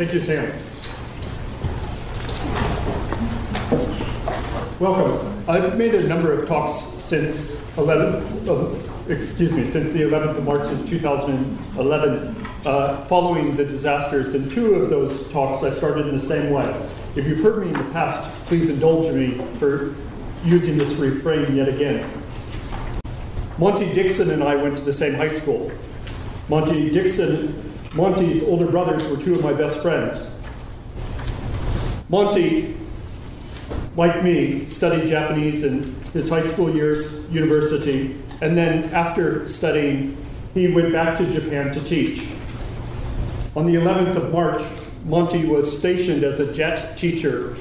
Thank you, Sam. Welcome. I've made a number of talks since 11, uh, excuse me, since the 11th of March in 2011, uh, following the disasters. And two of those talks I started in the same way. If you've heard me in the past, please indulge me for using this refrain yet again. Monty Dixon and I went to the same high school. Monty Dixon, Monty's older brothers were two of my best friends. Monty like me, studied Japanese in his high school years, university, and then after studying, he went back to Japan to teach. On the 11th of March, Monty was stationed as a JET teacher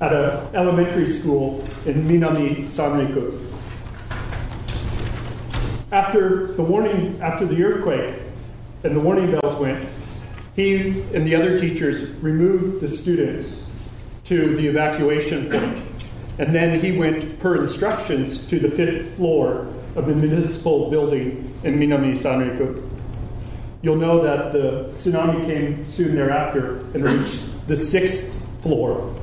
at an elementary school in Minami Sanriku. After the warning, after the earthquake and the warning bells went, he and the other teachers removed the students to the evacuation point. And then he went, per instructions, to the fifth floor of the municipal building in Minami Sanriku. You'll know that the tsunami came soon thereafter and reached the sixth floor.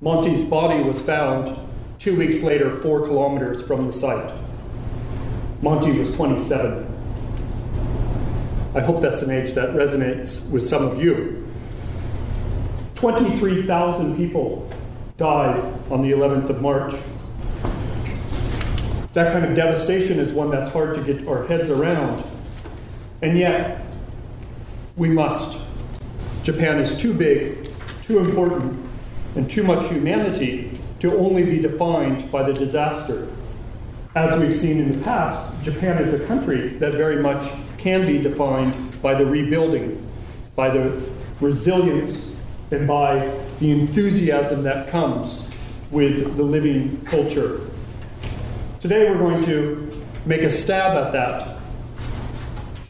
Monty's body was found two weeks later, four kilometers from the site. Monty was 27. I hope that's an age that resonates with some of you. 23,000 people died on the 11th of March. That kind of devastation is one that's hard to get our heads around. And yet, we must. Japan is too big, too important, and too much humanity to only be defined by the disaster. As we've seen in the past, Japan is a country that very much can be defined by the rebuilding, by the resilience and by the enthusiasm that comes with the living culture. Today we're going to make a stab at that.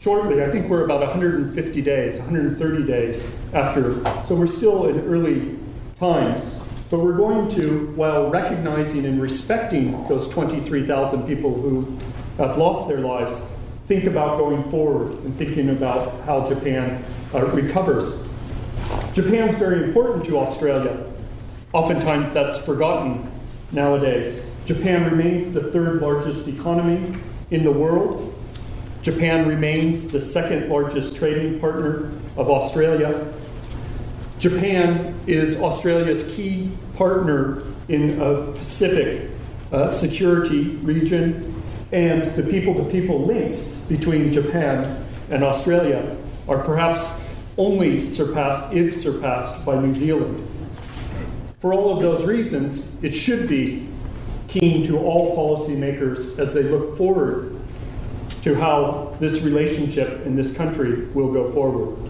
Shortly, I think we're about 150 days, 130 days after, so we're still in early times. But we're going to, while recognizing and respecting those 23,000 people who have lost their lives, think about going forward and thinking about how Japan uh, recovers Japan's very important to Australia. Oftentimes that's forgotten nowadays. Japan remains the third largest economy in the world. Japan remains the second largest trading partner of Australia. Japan is Australia's key partner in a Pacific uh, security region, and the people to people links between Japan and Australia are perhaps only surpassed, if surpassed, by New Zealand. For all of those reasons, it should be keen to all policymakers as they look forward to how this relationship in this country will go forward.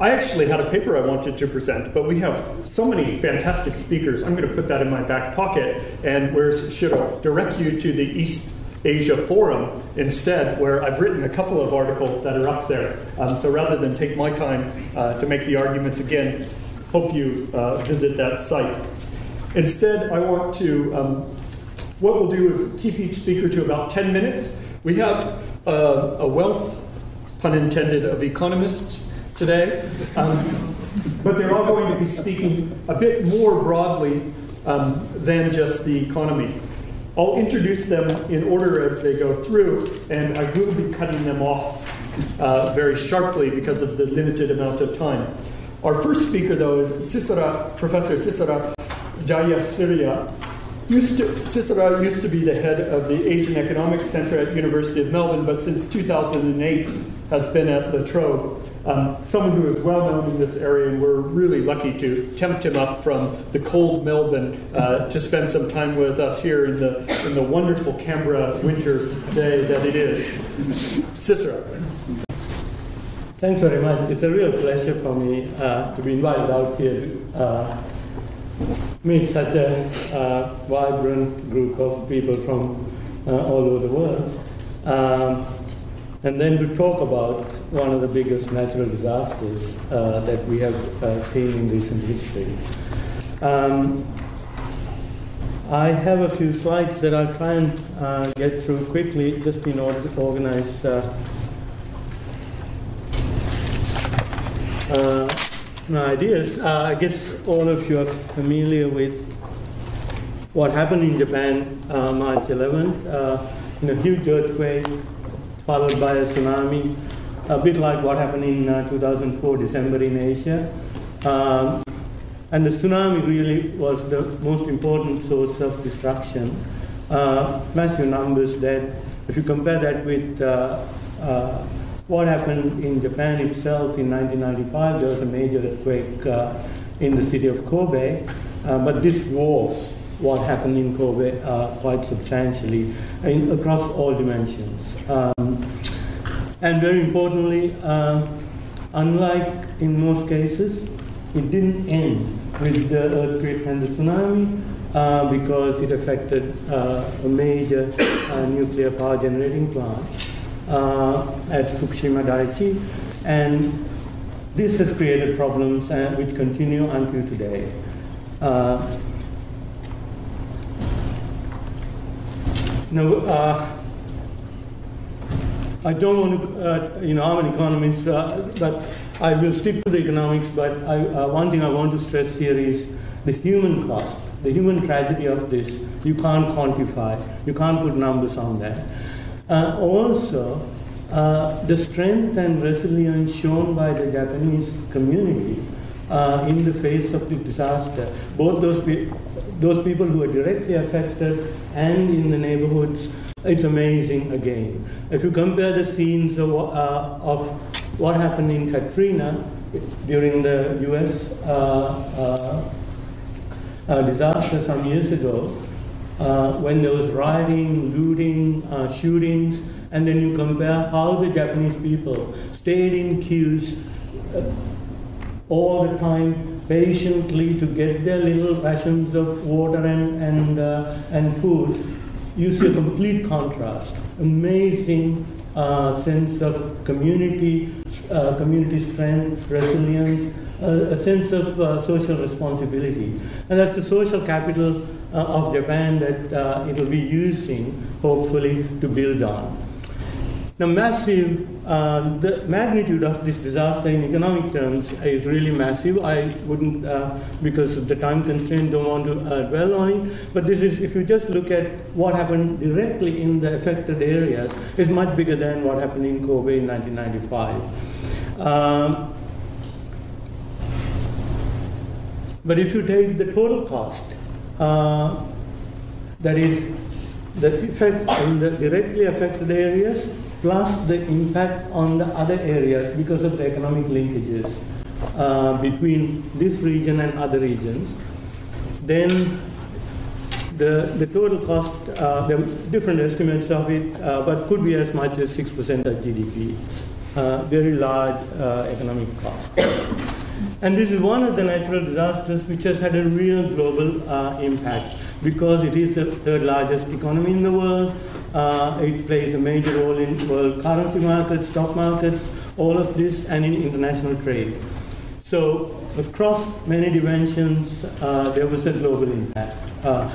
I actually had a paper I wanted to present, but we have so many fantastic speakers. I'm going to put that in my back pocket, and where should I direct you to the East Asia Forum instead, where I've written a couple of articles that are up there. Um, so rather than take my time uh, to make the arguments again, hope you uh, visit that site. Instead, I want to, um, what we'll do is keep each speaker to about 10 minutes. We have uh, a wealth, pun intended, of economists today, um, but they're all going to be speaking a bit more broadly um, than just the economy. I'll introduce them in order as they go through, and I will be cutting them off uh, very sharply because of the limited amount of time. Our first speaker, though, is Sisira, Professor Sisira Jayasuriya. Used to, Sisira used to be the head of the Asian Economics Center at University of Melbourne, but since 2008 has been at La Trobe um, someone who is well known in this area, and we're really lucky to tempt him up from the cold Melbourne uh, to spend some time with us here in the in the wonderful Canberra winter day that it is. Sisira. Thanks very much. It's a real pleasure for me uh, to be invited out here to uh, meet such a uh, vibrant group of people from uh, all over the world. Um, and then to talk about one of the biggest natural disasters uh, that we have uh, seen in recent history. Um, I have a few slides that I'll try and uh, get through quickly just in order to organize uh, uh, my ideas. Uh, I guess all of you are familiar with what happened in Japan March 11th. Uh, in a huge earthquake followed by a tsunami, a bit like what happened in uh, 2004 December in Asia. Um, and the tsunami really was the most important source of destruction. Uh, massive numbers dead. If you compare that with uh, uh, what happened in Japan itself in 1995, there was a major earthquake uh, in the city of Kobe, uh, but this dwarfs what happened in Kobe quite substantially in, across all dimensions. Um, and very importantly, unlike in most cases, it didn't end with the earthquake and the tsunami uh, because it affected uh, a major uh, nuclear power generating plant uh, at Fukushima Daiichi. And this has created problems uh, which continue until today. Now, I don't want to, you know, I'm an economist, but I will stick to the economics, but I, uh, one thing I want to stress here is the human cost, the human tragedy of this. You can't quantify, you can't put numbers on that. Uh, also, uh, the strength and resilience shown by the Japanese community uh, in the face of this disaster, both those, pe- those people who are directly affected and in the neighborhoods, it's amazing again. If you compare the scenes of, uh, of what happened in Katrina during the US uh, uh, uh, disaster some years ago, uh, when there was rioting, looting, shootings, and then you compare how the Japanese people stayed in queues all the time patiently to get their little rations of water and, and, uh, and food, you see a complete contrast. Amazing uh, sense of community, uh, community strength, resilience, uh, a sense of uh, social responsibility. And that's the social capital uh, of Japan that uh, it will be using, hopefully, to build on. Now, massive, uh, the magnitude of this disaster in economic terms is really massive. I wouldn't, uh, because of the time constraint, don't want to uh, dwell on it. But this is, if you just look at what happened directly in the affected areas, is much bigger than what happened in Kobe in 1995. Um, but if you take the total cost, uh, that is the effect in the directly affected areas plus the impact on the other areas because of the economic linkages uh, between this region and other regions, then the, the total cost, uh, there are different estimates of it, uh, but could be as much as 6% of GDP. Uh, very large uh, economic cost. and this is one of the natural disasters which has had a real global uh, impact because it is the third largest economy in the world. Uh, it plays a major role in world currency markets, stock markets, all of this, and in international trade. So, across many dimensions, uh, there was a global impact. Uh,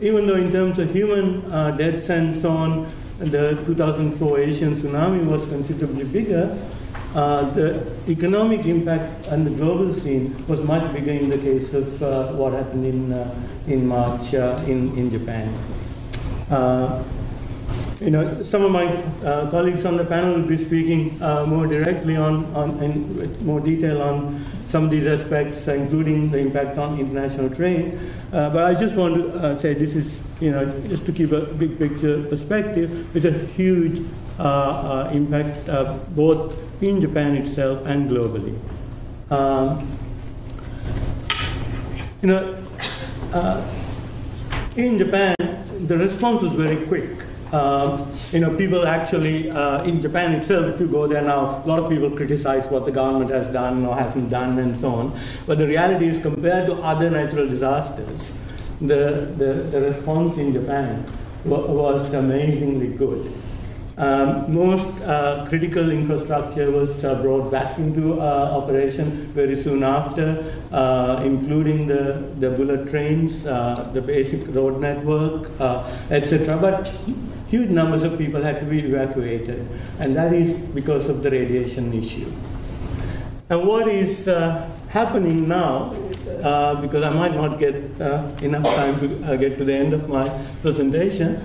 even though, in terms of human uh, deaths and so on, the 2004 Asian tsunami was considerably bigger, uh, the economic impact on the global scene was much bigger in the case of uh, what happened in, uh, in March uh, in, in Japan. You know, some of my colleagues on the panel will be speaking more directly on, on with more detail on some of these aspects, including the impact on international trade. Uh, but I just want to uh, say this is, you know, just to keep a big picture perspective, it's a huge uh, impact both in Japan itself and globally. Um, you know, in Japan, the response was very quick. Um, you know, people actually, uh, in Japan itself, if you go there now, a lot of people criticize what the government has done or hasn't done and so on. But the reality is, compared to other natural disasters, the, the, the response in Japan was amazingly good. Um, most uh, critical infrastructure was uh, brought back into uh, operation very soon after, uh, including the, the bullet trains, uh, the basic road network, uh, etc. But huge numbers of people had to be evacuated, and that is because of the radiation issue. and what is happening now, because I might not get enough time to get to the end of my presentation,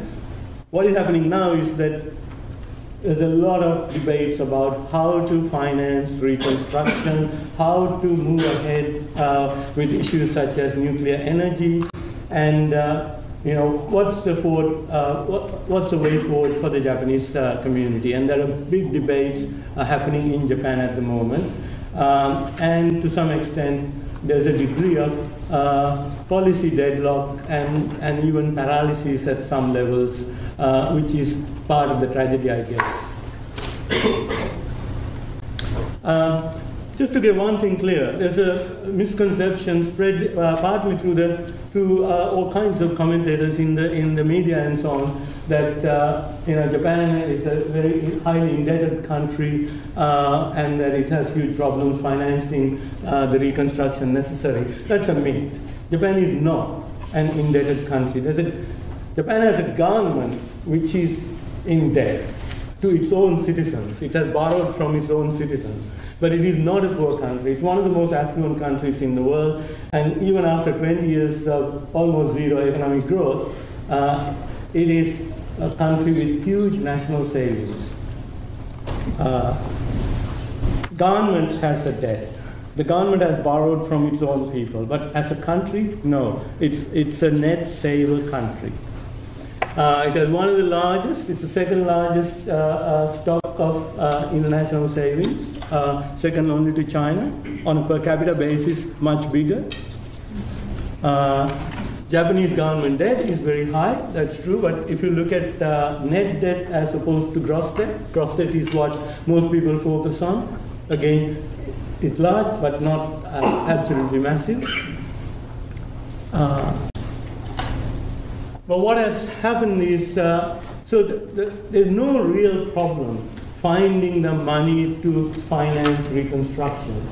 what is happening now is that there's a lot of debates about how to finance reconstruction, how to move ahead uh, with issues such as nuclear energy, and uh, you know what's the forward, uh, what, what's the way forward for the Japanese uh, community. And there are big debates uh, happening in Japan at the moment, um, and to some extent there's a degree of uh, policy deadlock and, and even paralysis at some levels, which is part of the tragedy, I guess. Um, just to get one thing clear, there's a misconception spread uh, partly through the through uh, all kinds of commentators in the in the media and so on that uh, you know Japan is a very highly indebted country uh, and that it has huge problems financing uh, the reconstruction necessary. That's a myth. Japan is not an indebted country. There's a, Japan has a government which is in debt to its own citizens. It has borrowed from its own citizens. But it is not a poor country. It's one of the most affluent countries in the world. And even after 20 years of almost zero economic growth, uh, it is a country with huge national savings. Uh, government has a debt. The government has borrowed from its own people. But as a country, no. It's, it's a net saver country. Uh, it has one of the largest, it's the second largest uh, uh, stock of uh, international savings, uh, second only to China. On a per capita basis, much bigger. Uh, Japanese government debt is very high, that's true, but if you look at net debt as opposed to gross debt, gross debt is what most people focus on. Again, it's large, but not absolutely massive. But what has happened is, uh, so the, the, there's no real problem finding the money to finance reconstruction.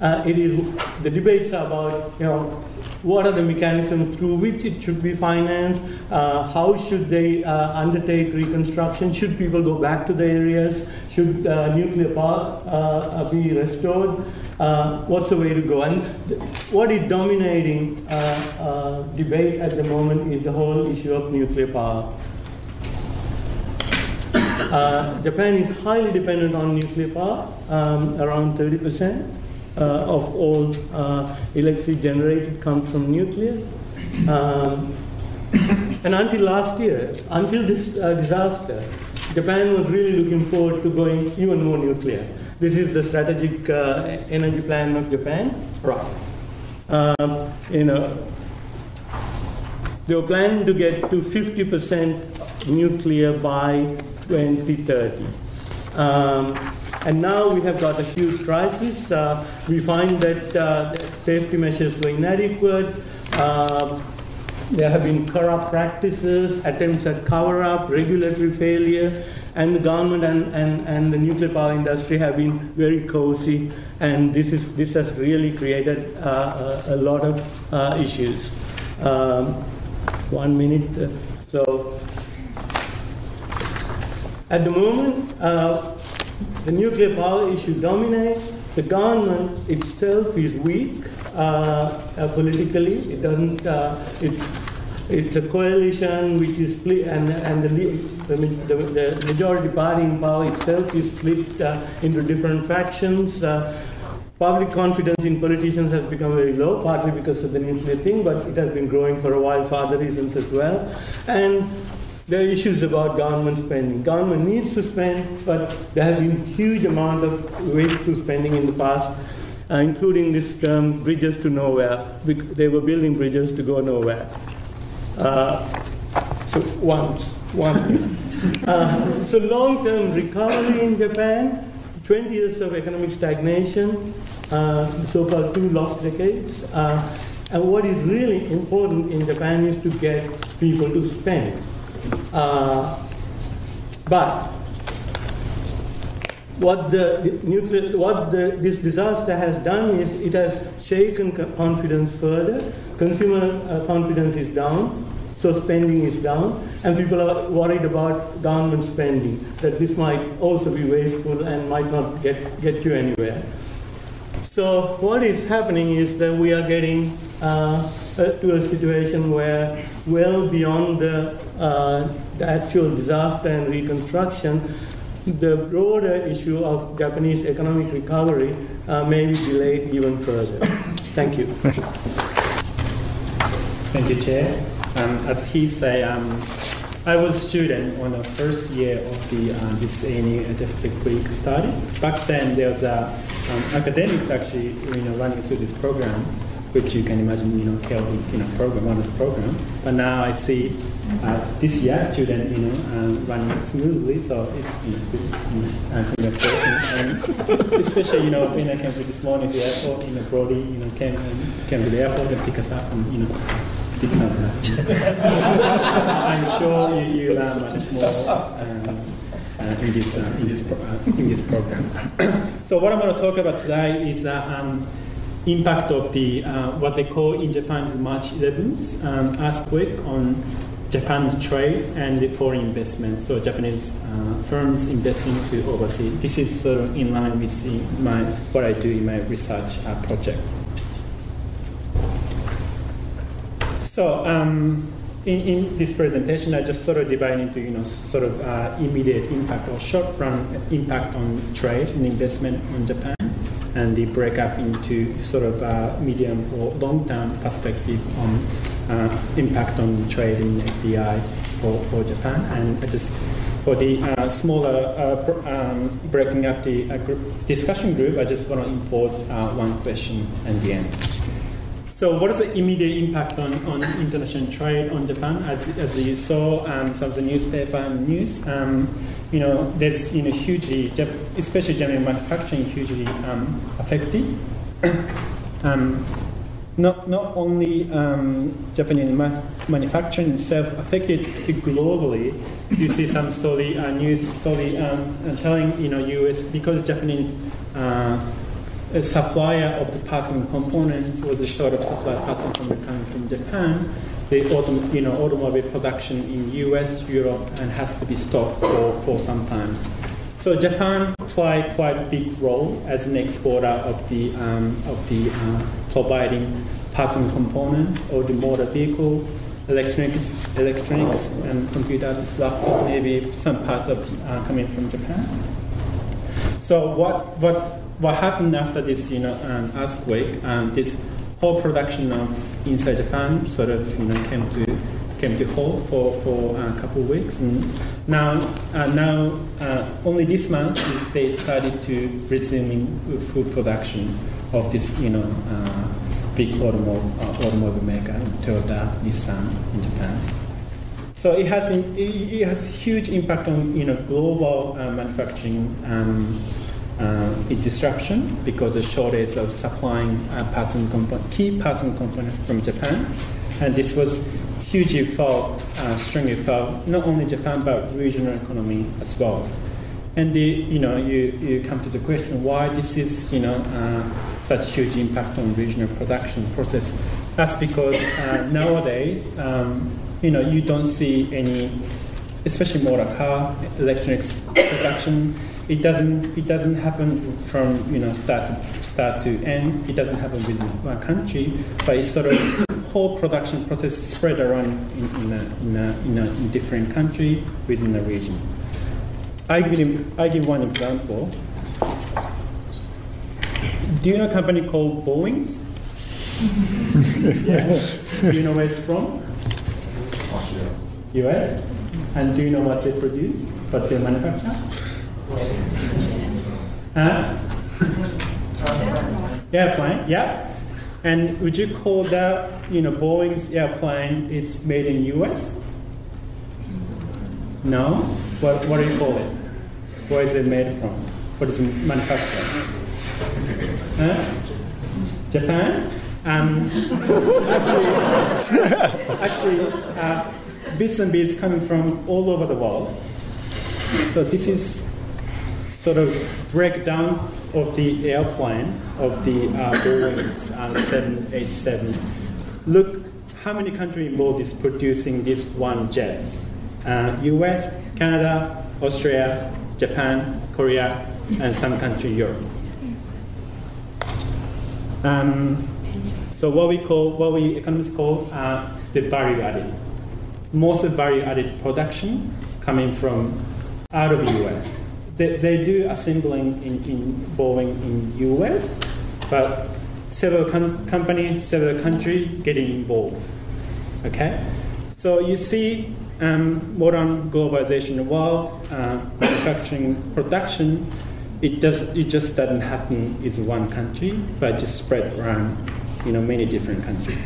Uh, it is the debates about you know what are the mechanisms through which it should be financed, uh, how should they uh, undertake reconstruction, should people go back to the areas, should uh, nuclear power uh, be restored? Uh, what's the way to go? And th- what is dominating uh, debate at the moment is the whole issue of nuclear power. Japan is highly dependent on nuclear power, um, around 30% uh, of all uh, electricity generated comes from nuclear. Um, and until last year, until this disaster, Japan was really looking forward to going even more nuclear. This is the strategic uh, energy plan of Japan. Right. Um, you know, they were planning to get to 50% nuclear by 2030. Um, and now we have got a huge crisis. Uh, we find that uh, safety measures were inadequate. Uh, there have been corrupt practices, attempts at cover up, regulatory failure and the government and, and, and the nuclear power industry have been very cozy, and this, is, this has really created uh, a, a, lot of uh, issues. Um, one minute. Uh, so, at the moment, the nuclear power issue dominates. The government itself is weak uh, uh, politically. It doesn't. it's it's a coalition which is split, and, and the, the, the, majority party in power itself is split uh, into different factions. Uh, public confidence in politicians has become very low, partly because of the nuclear thing, but it has been growing for a while for other reasons as well. And there are issues about government spending. Government needs to spend, but there have been huge amount of wasteful spending in the past, uh, including this term bridges to nowhere. They were building bridges to go nowhere. Uh, so once, one. uh, so long-term recovery in Japan, 20 years of economic stagnation, uh, so-called two lost decades. Uh, and what is really important in Japan is to get people to spend. Uh, but what the nuclear, what the, this disaster has done is it has shaken confidence further. Consumer uh, confidence is down. So spending is down, and people are worried about government spending, that this might also be wasteful and might not get, get you anywhere. So what is happening is that we are getting uh, to a situation where, well beyond the, uh, the actual disaster and reconstruction, the broader issue of Japanese economic recovery uh, may be delayed even further. Thank you. Thank you, Chair. Um, as he said, um, I was a student on the first year of the uh, this Pacific Creek study. Back then, there was a um, academics actually you know running through this program, which you can imagine you know Kelly you know program one of the program. But now I see uh, this year student you know um, running smoothly, so it's you know, good, you know uh, congratulations. And especially you know when I came to this morning to the airport, you know Brody you know came and came to the airport and pick us up and you know. Did something. I'm sure you, you learn much more um, uh, in this uh, in this uh, in this program. so what I'm going to talk about today is uh, um, impact of the uh, what they call in Japan the March 11th um, earthquake on Japan's trade and the foreign investment. So Japanese uh, firms investing to overseas. This is sort of in line with the, my what I do in my research uh, project. So um, in, in, this presentation, I just sort of divide into you know sort of uh, immediate impact or short-run impact on trade and investment on Japan, and the break up into sort of a medium or long-term perspective on uh, impact on trade in FDI for, for Japan, and just for the uh, smaller uh, um, breaking up the uh, group discussion group, I just want to impose one question at the end. So what is the immediate impact on, on international trade on Japan? As, as you saw, um, some of the newspaper and news, um, you know, there's you know hugely, especially Japanese manufacturing, hugely um, affected. Um, not, not only um, Japanese ma- manufacturing itself affected globally, you see some story, uh, news story um, telling you know U.S. because Japanese uh, a supplier of the parts and components was a short of supply parts and components from Japan. The autom- you know, automobile production in US, Europe, and has to be stopped for, for some time. So Japan played quite a big role as an exporter of the, um, of the uh, providing parts and components, or the motor vehicle, electronics, electronics and computers, laptops, maybe some parts of uh, coming from Japan. So what, what what happened after this, you know, um, earthquake, um, this whole production of inside Japan sort of, you know, came to came to halt for, for a couple of weeks. And now, uh, now uh, only this month they started to resuming food production of this, you know, uh, big automobile, uh, automobile maker, Toyota, Nissan in Japan. So it has it has huge impact on you know global uh, manufacturing. Um, uh, disruption because of shortage of supplying uh, parts and key parts and components from Japan. And this was hugely felt, uh, strongly felt, not only Japan but regional economy as well. And the, you know, you, you come to the question why this is, you know, uh, such huge impact on regional production process. That's because uh, nowadays, um, you know, you don't see any, especially motor car, electronics production it doesn't it doesn't happen from you know start to start to end. It doesn't happen within one country, but it's sort of whole production process spread around in, in, a, in, a, in, a, in different country within the region. I give I give one example. Do you know a company called Boeing? yes. Do you know where it's from? US. US. And do you know what they produce? What they manufacture? Huh? airplane, yeah. And would you call that, you know, Boeing's airplane, it's made in US? No? What, what do you call it? Where is it made from? What is it manufactured? Huh? Japan? Um, actually, actually uh, bits and bits coming from all over the world. So this is sort of breakdown of the airplane of the uh, Boeing uh, 787. Look how many countries involved is producing this one jet. Uh, US, Canada, Australia, Japan, Korea, and some country Europe. Um, so what we call, what we economists call uh, the value added. Most of value added production coming from out of the US. They, they do assembling in, in Boeing in US, but several com- companies, several countries getting involved. Okay, so you see um, modern globalization while uh, manufacturing production, it does it just doesn't happen in one country, but just spread around, you know, many different countries.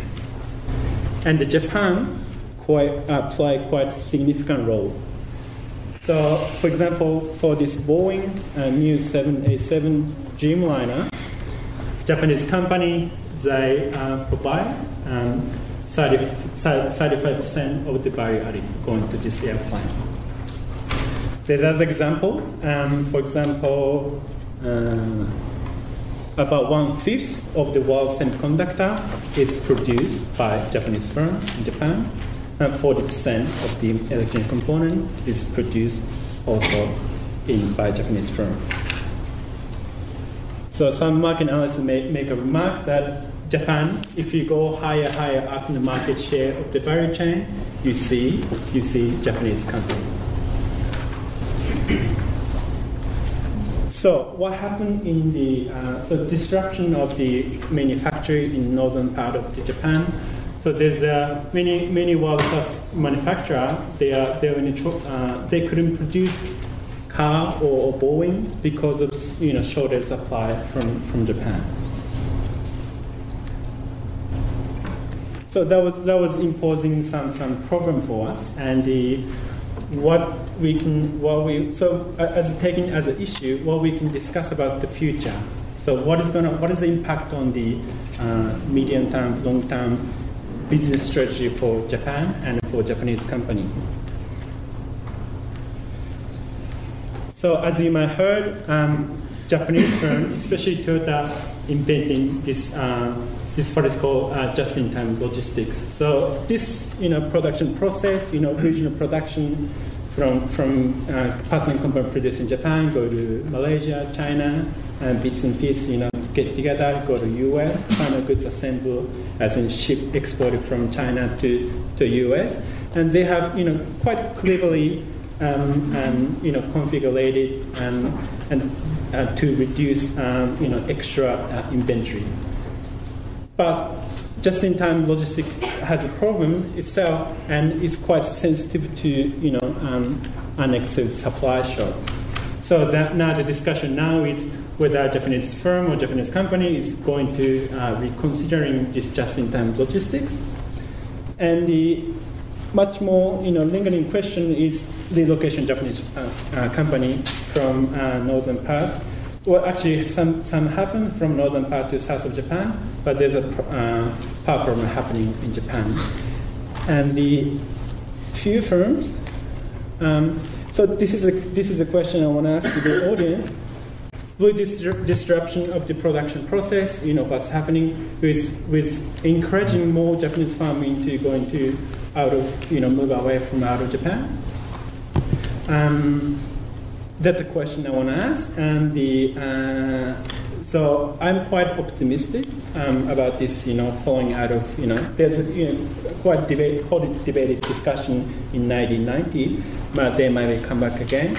And the Japan quite uh, play quite significant role. So, for example, for this Boeing uh, new 787 Dreamliner, Japanese company they uh, provide um, 35% of the value added going to this airplane. So that's example. Um, for example, uh, about one fifth of the world's semiconductor is produced by Japanese firm in Japan, 40% of the electronic component is produced also in by Japanese firm. So some market analysts make, make a remark that Japan, if you go higher, higher up in the market share of the value chain, you see, you see Japanese company. So what happened in the uh, so disruption of the manufacturing in northern part of the Japan? So there's uh, many many world class manufacturer. They are they are uh, they couldn't produce car or, Boeing because of you know shortage supply from from Japan. So that was that was imposing some some problem for us, and the what we can what we so as taken as an issue, what we can discuss about the future. So what is gonna what is the impact on the uh, medium term, long term business strategy for Japan and for Japanese company? So as you might heard, um, Japanese firm, especially Toyota, inventing this. Uh, this what is called uh, just-in-time logistics. So this, you know, production process, you know, regional production from from uh, parts and produced in Japan go to Malaysia, China, and bits and pieces, you know, get together, go to U.S. Final goods assembled as in ship exported from China to to U.S. And they have, you know, quite cleverly, um, and you know, configured and and uh, to reduce, um, you know, extra uh, inventory. But just-in-time logistics has a problem itself, and it's quite sensitive to you know um, unexpected supply shock. So that now the discussion now is whether a Japanese firm or Japanese company is going to uh, be considering this just-in-time logistics. And the much more you know lingering question is the location Japanese uh, uh, company from uh, northern part well, actually, some, some happen from northern part to south of Japan, but there's a uh, power problem happening in Japan. And the few firms, um, so this is, a, this is a question I want to ask to the audience. With disruption of the production process, you know, what's happening with, with encouraging more Japanese farming to go into out of, you know, move away from out of Japan. Um, that's a question I want to ask. And the uh, so I'm quite optimistic um, about this. You know, falling out of you know, there's a you know, quite debate, debated discussion in 1990, but they might come back again.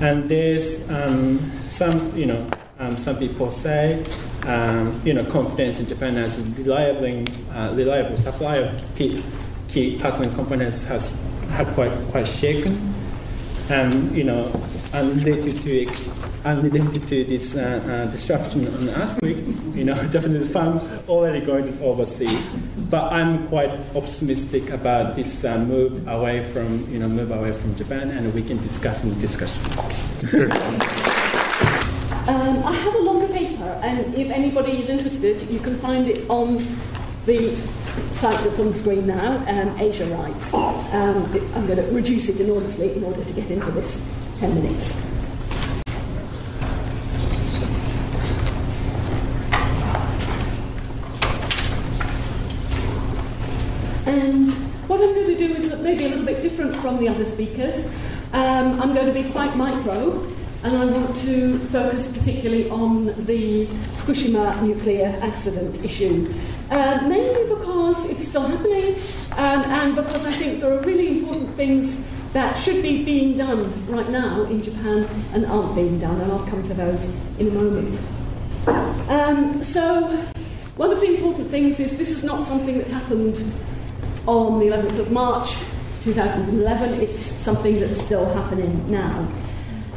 And there's um, some you know. Um, some people say, um, you know, confidence in Japan as a reliable, uh, reliable supply of key, key parts and components has had quite quite shaken and you know, unrelated to unrelated to this uh, uh, disruption on week, you know, Japanese farm already going overseas. But I'm quite optimistic about this uh, move away from you know move away from Japan, and we can discuss in the discussion. Um, I have a longer paper, and if anybody is interested, you can find it on the site that's on the screen now, um, Asia Rights. Um, I'm going to reduce it enormously in order to get into this 10 minutes. And what I'm going to do is maybe a little bit different from the other speakers. Um, I'm going to be quite micro and I want to focus particularly on the Fukushima nuclear accident issue. Uh, mainly because it's still happening, um, and because I think there are really important things that should be being done right now in Japan and aren't being done, and I'll come to those in a moment. Um, so, one of the important things is this is not something that happened on the 11th of March 2011, it's something that's still happening now.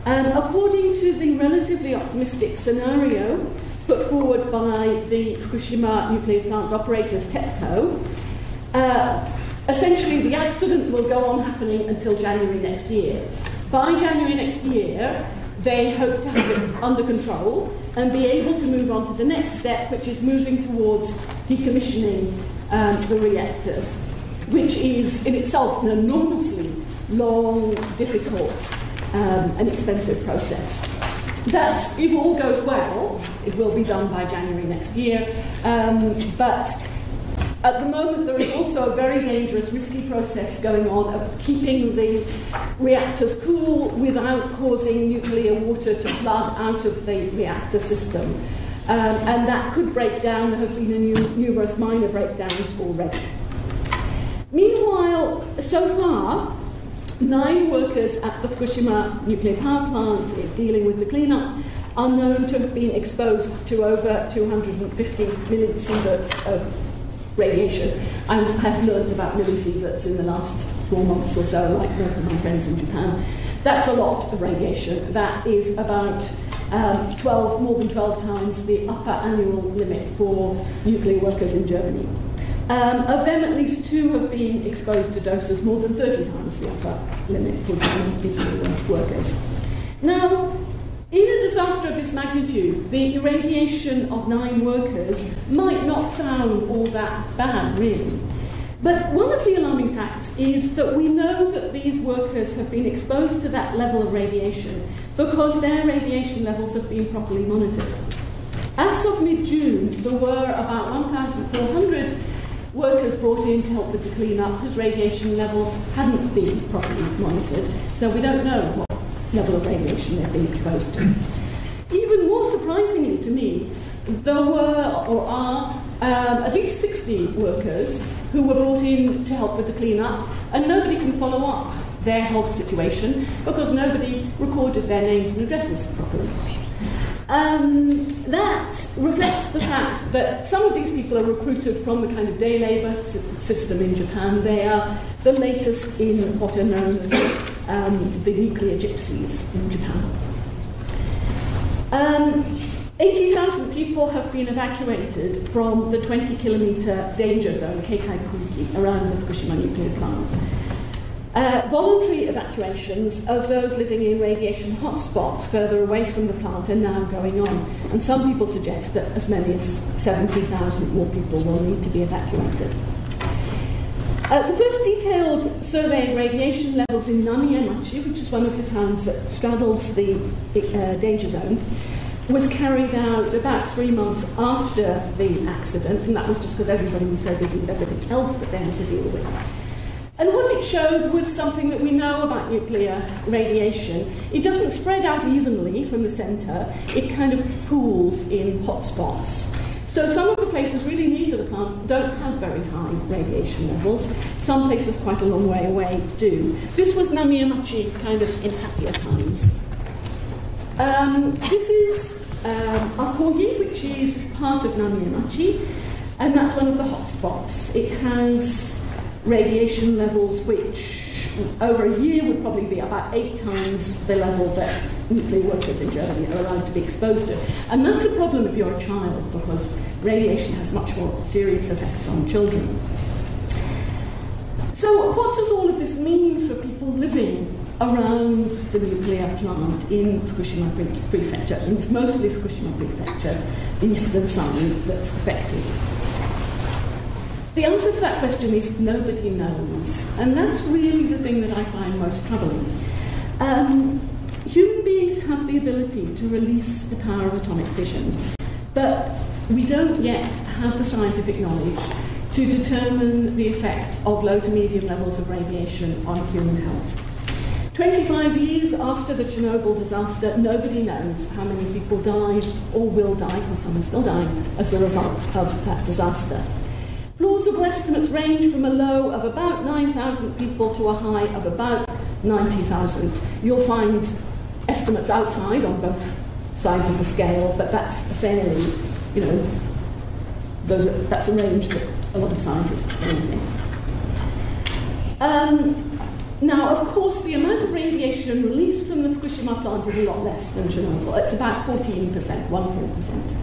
Um, according to the relatively optimistic scenario put forward by the Fukushima nuclear plant operators, TEPCO, uh, essentially the accident will go on happening until January next year. By January next year, they hope to have it under control and be able to move on to the next step, which is moving towards decommissioning um, the reactors, which is in itself an enormously long, difficult, um, an expensive process. That's, if all goes well, it will be done by January next year. Um, but at the moment, there is also a very dangerous, risky process going on of keeping the reactors cool without causing nuclear water to flood out of the reactor system. Um, and that could break down. There have been new, numerous minor breakdowns already. Meanwhile, so far, Nine workers at the Fukushima nuclear power plant dealing with the cleanup are known to have been exposed to over 250 millisieverts of radiation. I have learned about millisieverts in the last four months or so, like most of my friends in Japan. That's a lot of radiation. That is about um, 12, more than 12 times the upper annual limit for nuclear workers in Germany. Um, of them, at least two have been exposed to doses more than 30 times the upper limit for nuclear workers. Now, in a disaster of this magnitude, the irradiation of nine workers might not sound all that bad, really. But one of the alarming facts is that we know that these workers have been exposed to that level of radiation because their radiation levels have been properly monitored. As of mid June, there were about 1,400 workers brought in to help with the clean-up whose radiation levels hadn't been properly monitored, so we don't know what level of radiation they've been exposed to. Even more surprisingly to me, there were or are um, at least 60 workers who were brought in to help with the clean-up, and nobody can follow up their health situation because nobody recorded their names and addresses properly. Um, that reflects the fact that some of these people are recruited from the kind of day labour system in Japan. They are the latest in what are known as um, the nuclear gypsies in Japan. Um, 80,000 people have been evacuated from the 20 kilometre danger zone, Keikai Kuiki, around the Fukushima nuclear plant. Uh, voluntary evacuations of those living in radiation hotspots further away from the plant are now going on, and some people suggest that as many as 70,000 more people will need to be evacuated. Uh, the first detailed survey of radiation levels in Namiemachi, which is one of the towns that straddles the uh, danger zone, was carried out about three months after the accident, and that was just because everybody was so busy with everything else that they had to deal with. And what it showed was something that we know about nuclear radiation. It doesn't spread out evenly from the centre, it kind of pools in hotspots. So some of the places really near to the plant don't have very high radiation levels. Some places quite a long way away do. This was Namiemachi kind of in happier times. Um, this is um, Akogi, which is part of Namiemachi, and that's one of the hotspots. It has radiation levels which over a year would probably be about eight times the level that nuclear workers in Germany are allowed to be exposed to. And that's a problem if you're a child because radiation has much more serious effects on children. So, what does all of this mean for people living around the nuclear plant in Fukushima Prefecture? And it's mostly Fukushima Prefecture, the eastern side, that's affected. The answer to that question is nobody knows. And that's really the thing that I find most troubling. Um, human beings have the ability to release the power of atomic fission, but we don't yet have the scientific knowledge to determine the effects of low to medium levels of radiation on human health. 25 years after the Chernobyl disaster, nobody knows how many people died or will die, because some are still dying, as a result of that disaster. Plausible estimates range from a low of about 9,000 people to a high of about 90,000. You'll find estimates outside on both sides of the scale, but that's fairly, you know, those are, that's a range that a lot of scientists are in. Um, now, of course, the amount of radiation released from the Fukushima plant is a lot less than Chernobyl. It's about 14%, 14%.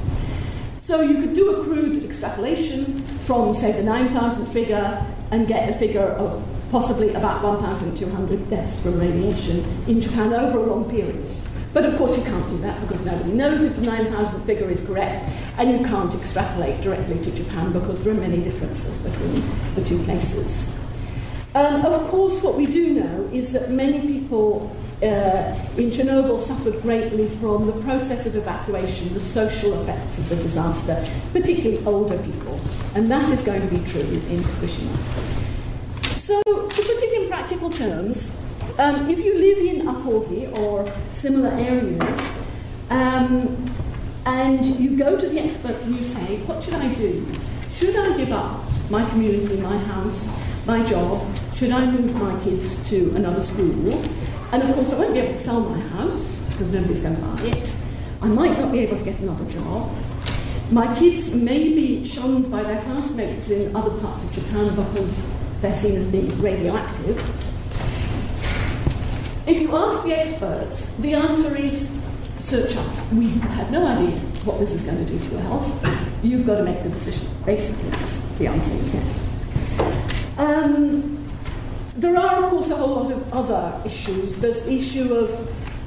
So you could do a crude extrapolation from, say, the 9,000 figure and get a figure of possibly about 1,200 deaths from radiation in Japan over a long period. But of course, you can't do that because nobody knows if the 9,000 figure is correct, and you can't extrapolate directly to Japan because there are many differences between the two places. Um, of course, what we do know is that many people uh, in Chernobyl suffered greatly from the process of evacuation, the social effects of the disaster, particularly older people. And that is going to be true in Fukushima. So, to put it in practical terms, um, if you live in Apogi or similar areas, um, and you go to the experts and you say, What should I do? Should I give up my community, my house, my job? Should I move my kids to another school? And of course, I won't be able to sell my house because nobody's going to buy it. I might not be able to get another job. My kids may be shunned by their classmates in other parts of Japan because they're seen as being radioactive. If you ask the experts, the answer is search us. We have no idea what this is going to do to your health. You've got to make the decision. Basically, that's the answer you get. Um, there are, of course, a whole lot of other issues. There's the issue of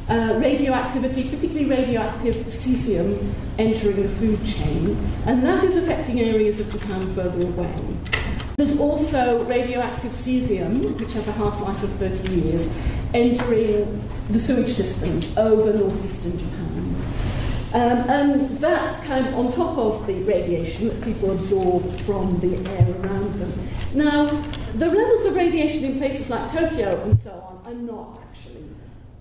uh, radioactivity, particularly radioactive cesium, entering the food chain, and that is affecting areas of Japan further away. There's also radioactive cesium, which has a half life of 30 years, entering the sewage systems over northeastern Japan. Um, and that's kind of on top of the radiation that people absorb from the air around them. Now, the levels of radiation in places like Tokyo and so on are not actually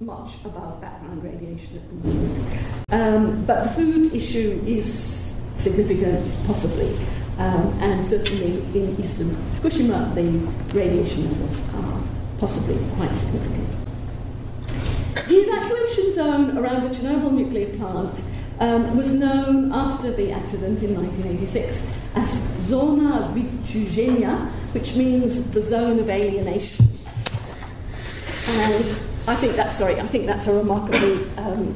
much above background radiation at the moment. Um, but the food issue is significant, possibly, um, and certainly in eastern Fukushima, the radiation levels are possibly quite significant. The evacuation zone around the Chernobyl nuclear plant um, was known after the accident in 1986 as Zona Vychujenia, which means the zone of alienation. And I think that's sorry, I think that's a remarkably um,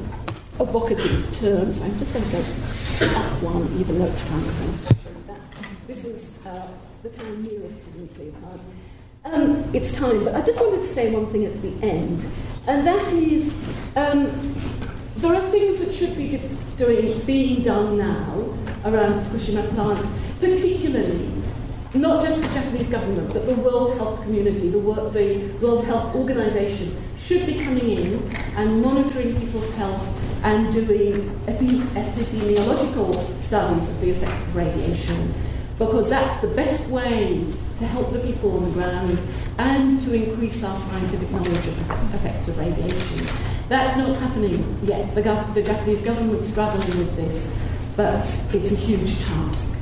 evocative term. So I'm just going to go up one, even though it's time because I'm showing that. This is uh, the town nearest to nuclear plant. Um, it's time, but I just wanted to say one thing at the end, and that is um, there are things that should be doing, being done now around Fukushima plant, particularly not just the Japanese government, but the World Health Community, the, the World Health Organization should be coming in and monitoring people's health and doing epidemiological studies of the effect of radiation because that's the best way to help the people on the ground and to increase our scientific knowledge of the effects of radiation. That's not happening yet. The, the Japanese government's struggling with this, but it's a huge task.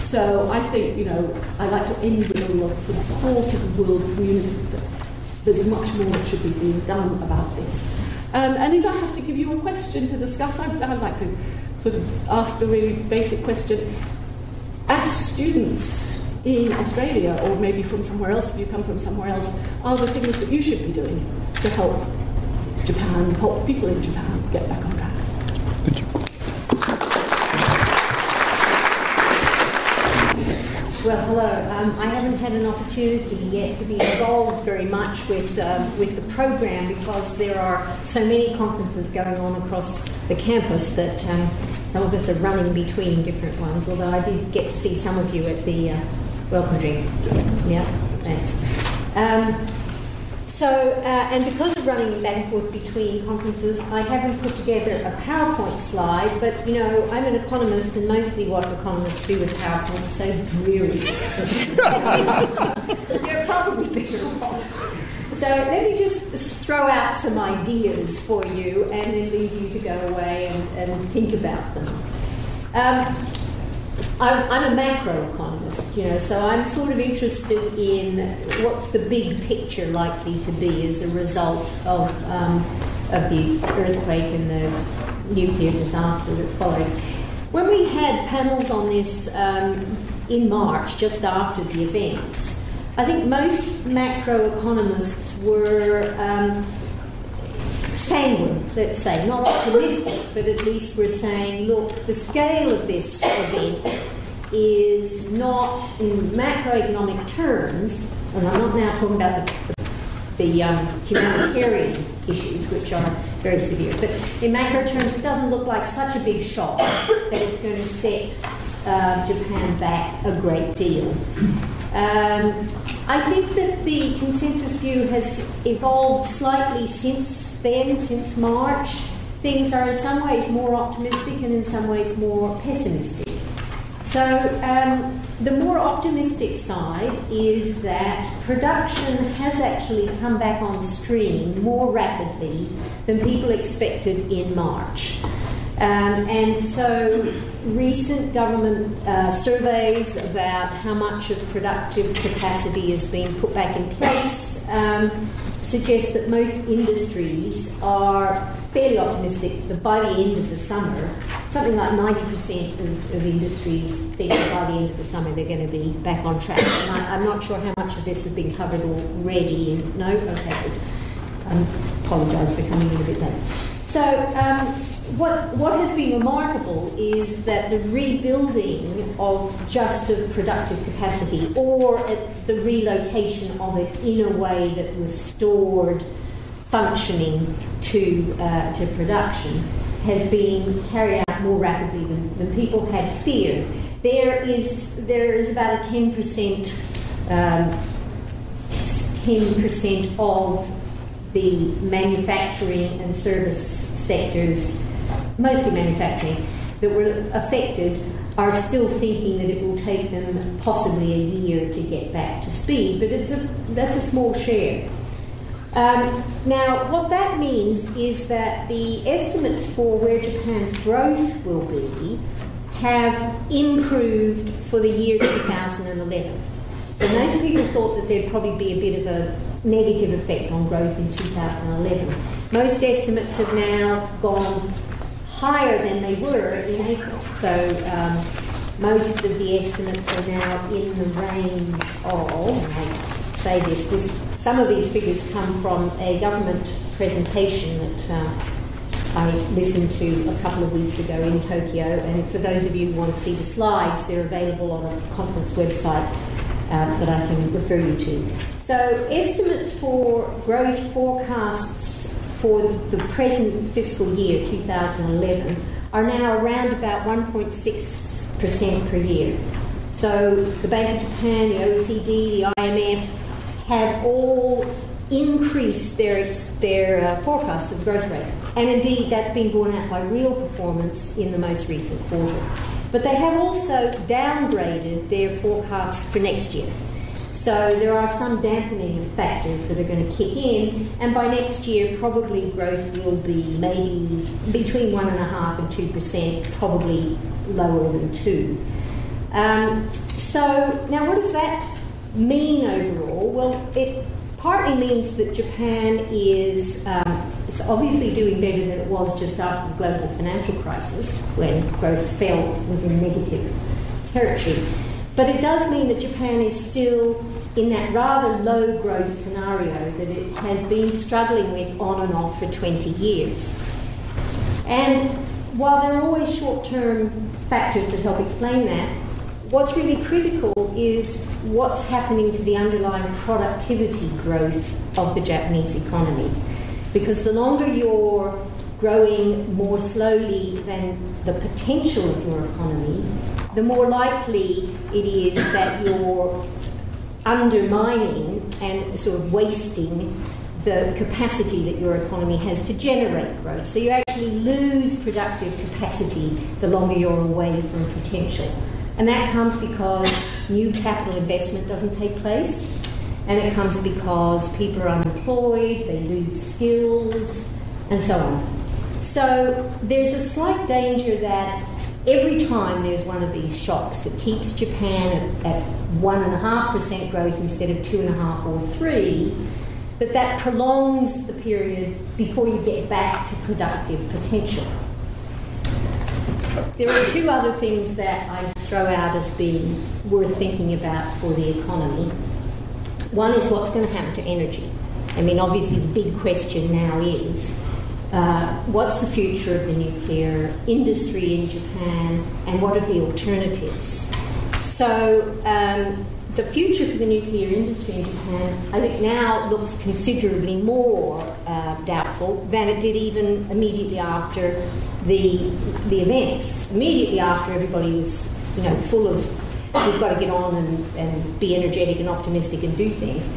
So I think, you know, I like to end with a sort of call to the world community that there's much more that should be being done about this. Um, and if I have to give you a question to discuss, I'd, I'd like to sort of ask the really basic question. As students in Australia, or maybe from somewhere else, if you come from somewhere else, are the things that you should be doing to help Japan, help people in Japan get back on track? Thank you. Well, hello. Um, I haven't had an opportunity yet to be involved very much with um, with the program because there are so many conferences going on across the campus that um, some of us are running between different ones. Although I did get to see some of you at the uh, welcome drink. Yeah, thanks. So, uh, and because of running back and forth between conferences, I haven't put together a PowerPoint slide, but you know, I'm an economist, and mostly what economists do with PowerPoint is so dreary. You're probably better So let me just throw out some ideas for you and then leave you to go away and, and think about them. Um, I'm, I'm, a macroeconomist, you know, so I'm sort of interested in what's the big picture likely to be as a result of, um, of the earthquake and the nuclear disaster that followed. When we had panels on this um, in March, just after the events, I think most macroeconomists were um, sanguine, let's say, not optimistic, but at least we're saying, look, the scale of this event is not, in macroeconomic terms, and I'm not now talking about the, the um, humanitarian issues, which are very severe, but in macro terms, it doesn't look like such a big shock that it's going to set uh, Japan back a great deal. Um, I think that the consensus view has evolved slightly since then, since March. Things are in some ways more optimistic and in some ways more pessimistic. So, um, the more optimistic side is that production has actually come back on stream more rapidly than people expected in March. Um, and so, recent government uh, surveys about how much of productive capacity is being put back in place um, suggest that most industries are fairly optimistic that by the end of the summer, something like 90% of, of industries think that by the end of the summer they're going to be back on track. And I, am not sure how much of this has been covered already. No? Okay. I um, apologise for coming in a bit late. So, um, what, what has been remarkable is that the rebuilding of just of productive capacity or the relocation of it in a way that restored functioning to, uh, to production has been carried out more rapidly than, than people had feared. There is, there is about a 10%, um, 10% of the manufacturing and service sectors, mostly manufacturing, that were affected are still thinking that it will take them possibly a year to get back to speed, but it's a, that's a small share. Um, now, what that means is that the estimates for where Japan's growth will be have improved for the year 2011. So most people thought that there'd probably be a bit of a negative effect on growth in 2011. Most estimates have now gone higher than they were in April. So um, most of the estimates are now in the range of, say this, this some of these figures come from a government presentation that uh, I listened to a couple of weeks ago in Tokyo. And for those of you who want to see the slides, they're available on a conference website uh, that I can refer you to. So, estimates for growth forecasts for the present fiscal year, 2011, are now around about 1.6% per year. So, the Bank of Japan, the OECD, the IMF, have all increased their, their uh, forecasts of growth rate. And indeed, that's been borne out by real performance in the most recent quarter. But they have also downgraded their forecasts for next year. So there are some dampening factors that are going to kick in, and by next year, probably growth will be maybe between one and a half and two percent, probably lower than two. Um, so now, what does that mean overall? Well, it partly means that Japan is um, it's obviously doing better than it was just after the global financial crisis, when growth fell was in negative territory. But it does mean that Japan is still in that rather low growth scenario that it has been struggling with on and off for 20 years. And while there are always short term factors that help explain that, what's really critical is what's happening to the underlying productivity growth of the Japanese economy. Because the longer you're growing more slowly than the potential of your economy, the more likely it is that you're undermining and sort of wasting the capacity that your economy has to generate growth. So you actually lose productive capacity the longer you're away from potential. And that comes because new capital investment doesn't take place. and it comes because people are unemployed, they lose skills, and so on. So there's a slight danger that every time there's one of these shocks that keeps Japan at, one and a half percent growth instead of two and a half or three, that that prolongs the period before you get back to productive potential. There are two other things that I throw out as being worth thinking about for the economy. One is what's going to happen to energy. I mean, obviously, the big question now is uh, what's the future of the nuclear industry in Japan and what are the alternatives? So, um, the future for the nuclear industry in Japan, I think, now looks considerably more uh, doubtful than it did even immediately after the the events. Immediately after, everybody was, you know, full of we've got to get on and, and be energetic and optimistic and do things.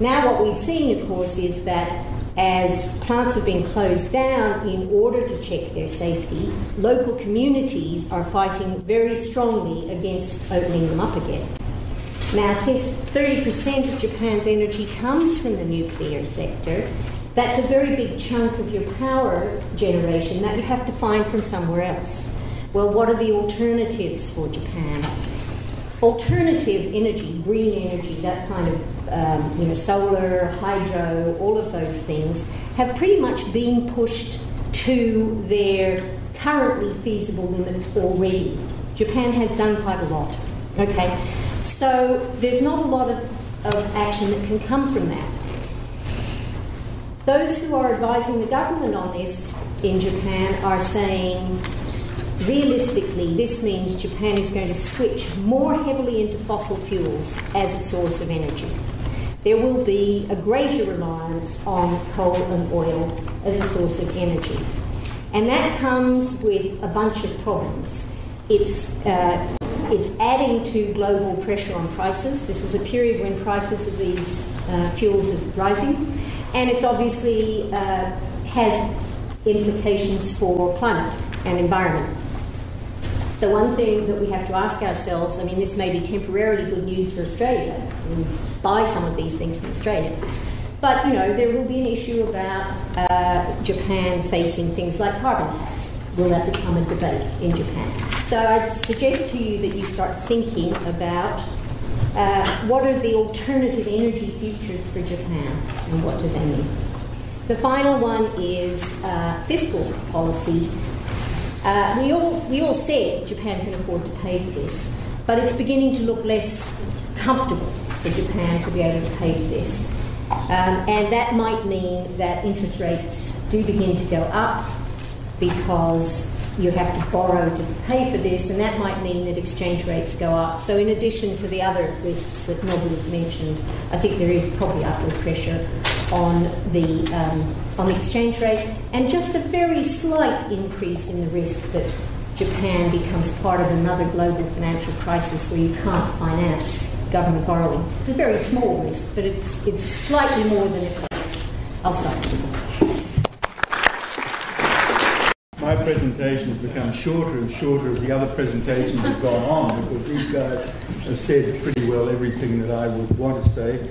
Now, what we've seen, of course, is that as plants have been closed down in order to check their safety, local communities are fighting very strongly against opening them up again. Now, since 30% of Japan's energy comes from the nuclear sector, that's a very big chunk of your power generation that you have to find from somewhere else. Well, what are the alternatives for Japan? alternative energy, green energy, that kind of, um, you know, solar, hydro, all of those things, have pretty much been pushed to their currently feasible limits already. Japan has done quite a lot. Okay, so there's not a lot of, of action that can come from that. Those who are advising the government on this in Japan are saying Realistically, this means Japan is going to switch more heavily into fossil fuels as a source of energy. There will be a greater reliance on coal and oil as a source of energy. And that comes with a bunch of problems. It's, uh, it's adding to global pressure on prices. This is a period when prices of these uh, fuels is rising. And it's obviously uh, has implications for climate and environment. So, one thing that we have to ask ourselves I mean, this may be temporarily good news for Australia, we buy some of these things from Australia. But, you know, there will be an issue about uh, Japan facing things like carbon tax. Will that become a debate in Japan? So, I'd suggest to you that you start thinking about uh, what are the alternative energy futures for Japan and what do they mean? The final one is uh, fiscal policy uh, we, all, we all said Japan can afford to pay for this, but it's beginning to look less comfortable for Japan to be able to pay for this. Um, and that might mean that interest rates do begin to go up because you have to borrow to pay for this, and that might mean that exchange rates go up. So, in addition to the other risks that Nobu mentioned, I think there is probably upward pressure on the um, on the exchange rate, and just a very slight increase in the risk that Japan becomes part of another global financial crisis where you can't finance government borrowing. It's a very small risk, but it's it's slightly more than it was. I'll stop my presentation has become shorter and shorter as the other presentations have gone on because these guys have said pretty well everything that I would want to say.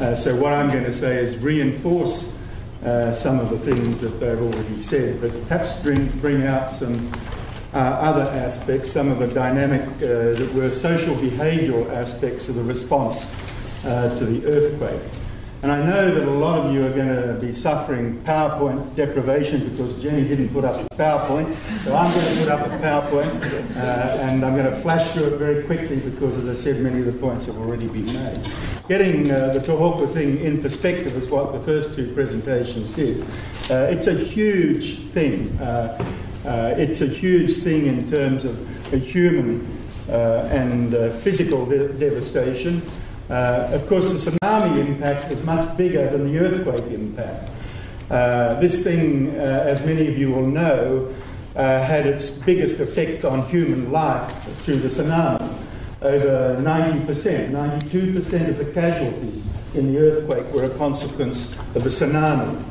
Uh, so what I'm going to say is reinforce uh, some of the things that they've already said, but perhaps bring, bring out some uh, other aspects, some of the dynamic, uh, that were social behavioural aspects of the response uh, to the earthquake. And I know that a lot of you are going to be suffering PowerPoint deprivation because Jenny didn't put up a PowerPoint. So I'm going to put up a PowerPoint uh, and I'm going to flash through it very quickly because, as I said, many of the points have already been made. Getting uh, the Tohoku thing in perspective is what the first two presentations did. Uh, it's a huge thing. Uh, uh, it's a huge thing in terms of human uh, and physical de- devastation. Uh, of course, the tsunami impact was much bigger than the earthquake impact. Uh, this thing, uh, as many of you will know, uh, had its biggest effect on human life through the tsunami. Over 90%, 92% of the casualties in the earthquake were a consequence of the tsunami.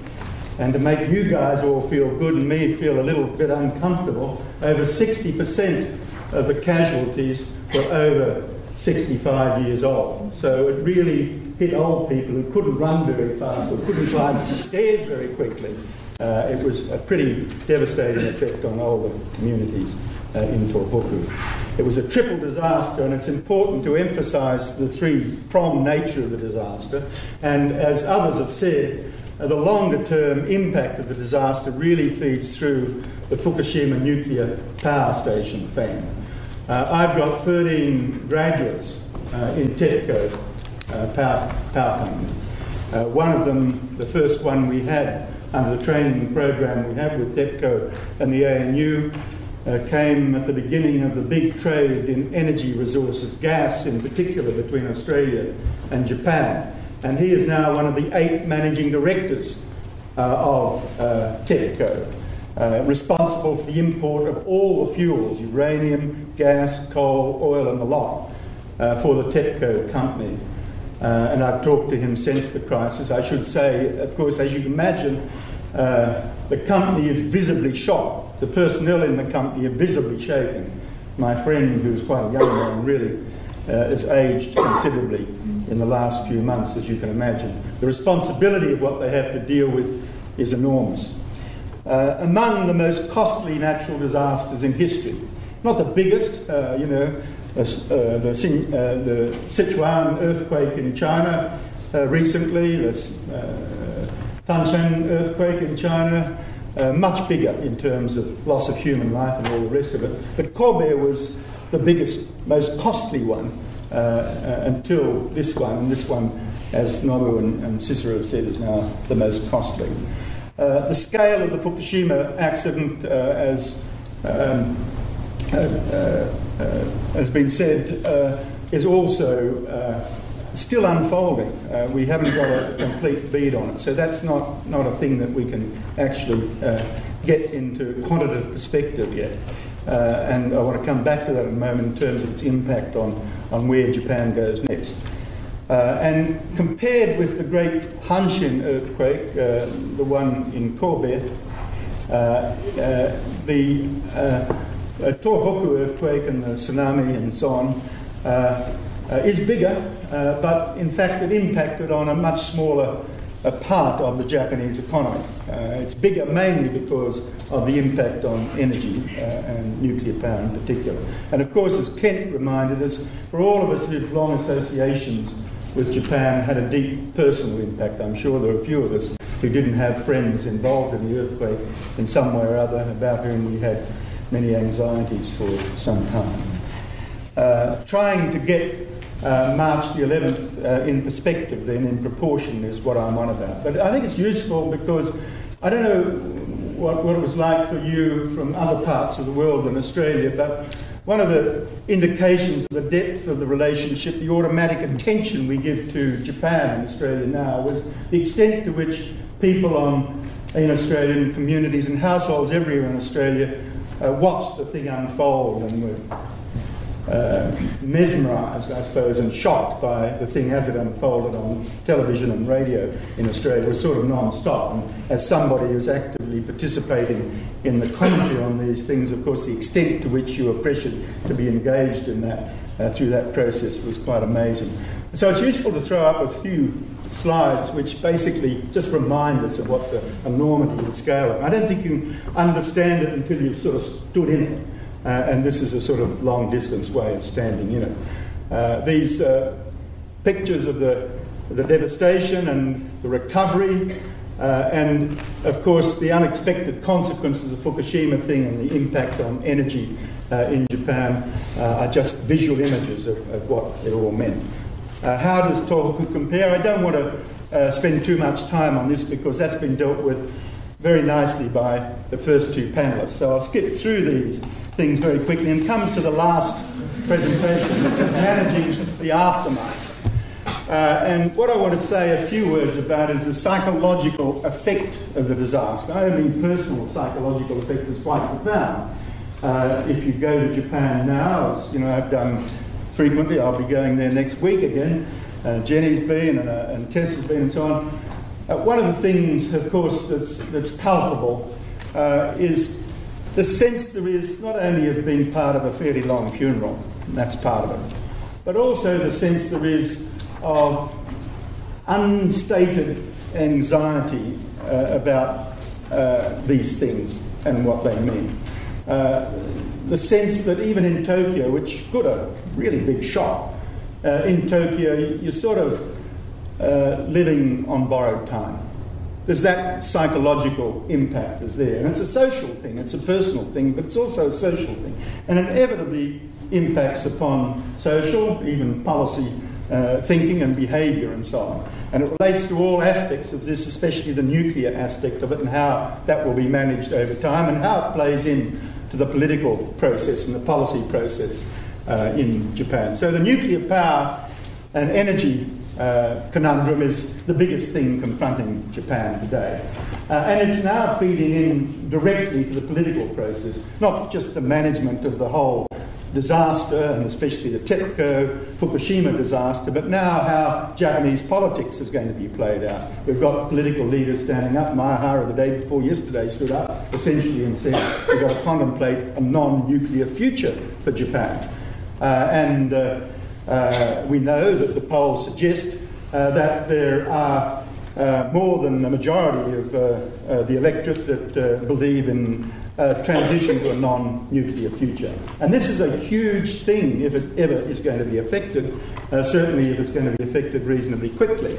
And to make you guys all feel good and me feel a little bit uncomfortable, over 60% of the casualties were over 65 years old. So it really hit old people who couldn't run very fast or couldn't climb the stairs very quickly. Uh, it was a pretty devastating effect on older communities uh, in Tohoku. It was a triple disaster, and it's important to emphasise the three pronged nature of the disaster. And as others have said, the longer term impact of the disaster really feeds through the Fukushima nuclear power station thing. Uh, I've got 13 graduates uh, in TEPCO uh, power, power company. Uh, one of them, the first one we had under the training program we have with TEPCO and the ANU, uh, came at the beginning of the big trade in energy resources, gas in particular, between Australia and Japan. And he is now one of the eight managing directors uh, of uh, TEPCO, uh, responsible for the import of all the fuels uranium, gas, coal, oil, and the lot uh, for the TEPCO company. Uh, and I've talked to him since the crisis. I should say, of course, as you can imagine, uh, the company is visibly shocked. The personnel in the company are visibly shaken. My friend, who's quite a young man, really uh, has aged considerably in the last few months, as you can imagine. The responsibility of what they have to deal with is enormous. Uh, among the most costly natural disasters in history, not the biggest, uh, you know, uh, the, uh, the Sichuan earthquake in China uh, recently, the Tangshan earthquake in China, uh, much bigger in terms of loss of human life and all the rest of it. But Kobe was the biggest, most costly one uh, uh, until this one, and this one, as Nobu and, and Sisira have said, is now the most costly. the scale of the Fukushima accident, as um, has been said, uh, is also uh, still unfolding. Uh, we haven't got a complete bead on it, so that's not, not a thing that we can actually get into quantitative perspective yet. Uh, and I want to come back to that in a moment in terms of its impact on, on where Japan goes next. Uh, and compared with the great Hanshin earthquake, uh, the one in Kobe, the uh, Tohoku earthquake and the tsunami and so on uh, uh, is bigger, uh, but in fact it impacted on a much smaller uh, part of the Japanese economy. Uh, it's bigger mainly because of the impact on energy and nuclear power in particular. And of course, as Kent reminded us, for all of us who've long associations with Japan, had a deep personal impact. I'm sure there are a few of us who didn't have friends involved in the earthquake in some way or other and about whom we had many anxieties for some time. Uh, trying to get uh, March the 11th uh, in perspective, then in proportion, is what I'm on about. But I think it's useful because I don't know what, what it was like for you from other parts of the world than Australia, but one of the indications of the depth of the relationship, the automatic attention we give to Japan in Australia now, was the extent to which people on, in Australian communities and households everywhere in Australia uh, watched the thing unfold and were uh, mesmerised, I suppose, and shocked by the thing as it unfolded on television and radio in Australia. It was sort of non-stop. And as somebody who's actively participating in the commentary on these things, of course, the extent to which you were pressured to be engaged in that uh, through that process was quite amazing. So it's useful to throw up a few slides which basically just remind us of what the enormity and scale of. I don't think you understand it until you've sort of stood in it. Uh, and this is a sort of long distance way of standing in it. Uh, these uh, pictures of the, the devastation and the recovery, uh, and of course the unexpected consequences of the Fukushima thing and the impact on energy uh, in Japan are just visual images of, of what it all meant. How does Tohoku compare? I don't want to spend too much time on this because that's been dealt with very nicely by the first two panelists. So I'll skip through these things very quickly and come to the last presentation, managing the aftermath. Uh, and what I want to say a few words about is the psychological effect of the disaster. I mean personal psychological effect is quite profound. Uh, if you go to Japan now, as you know, I've done frequently. I'll be going there next week again. Uh, Jenny's been and, uh, and Tess has been and so on. Uh, one of the things, of course, that's, that's palpable uh, is the sense there is not only of being part of a fairly long funeral, that's part of it, but also the sense there is of unstated anxiety uh, about uh, these things and what they mean. Uh, the sense that even in Tokyo, which got a really big shock, uh, in Tokyo, you're sort of uh, living on borrowed time. There's that psychological impact is there. And it's a social thing, it's a personal thing, but it's also a social thing. And inevitably impacts upon social, even policy uh, thinking and behaviour and so on. And it relates to all aspects of this, especially the nuclear aspect of it and how that will be managed over time and how it plays in to the political process and the policy process uh, in Japan. So the nuclear power and energy uh, conundrum is the biggest thing confronting Japan today. Uh, and it's now feeding in directly to the political process, not just the management of the whole disaster, and especially the TEPCO Fukushima disaster, but now how Japanese politics is going to be played out. We've got political leaders standing up. Maehara, the day before yesterday, stood up essentially and said we've got to contemplate a non nuclear future for Japan. Uh, and uh, uh, we know that the polls suggest uh, that there are uh, more than a majority of uh, the electorate that believe in transition to a non nuclear future. And this is a huge thing if it ever is going to be affected, certainly if it's going to be affected reasonably quickly.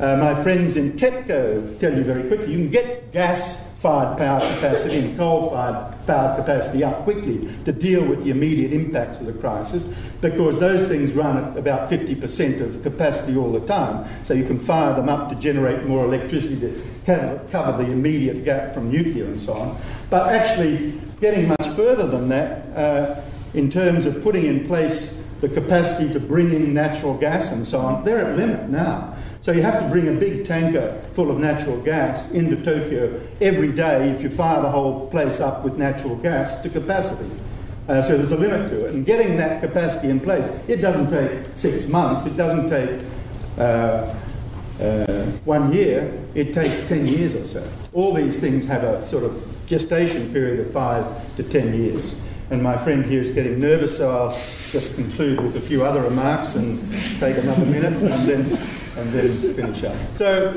my friends in TEPCO tell you very quickly you can get gas fired power capacity and coal fired power capacity up quickly to deal with the immediate impacts of the crisis because those things run at about 50% of capacity all the time. So you can fire them up to generate more electricity to cover the immediate gap from nuclear and so on. But actually, getting much further than that, uh, in terms of putting in place the capacity to bring in natural gas and so on, they're at limit now. So you have to bring a big tanker full of natural gas into Tokyo every day if you fire the whole place up with natural gas to capacity. Uh, so there's a limit to it. And getting that capacity in place, it doesn't take six months, it doesn't take uh, uh, one year, it takes 10 years or so. All these things have a sort of gestation period of five to 10 years. And my friend here is getting nervous, so I'll just conclude with a few other remarks and take another minute and then, and then finish up. So,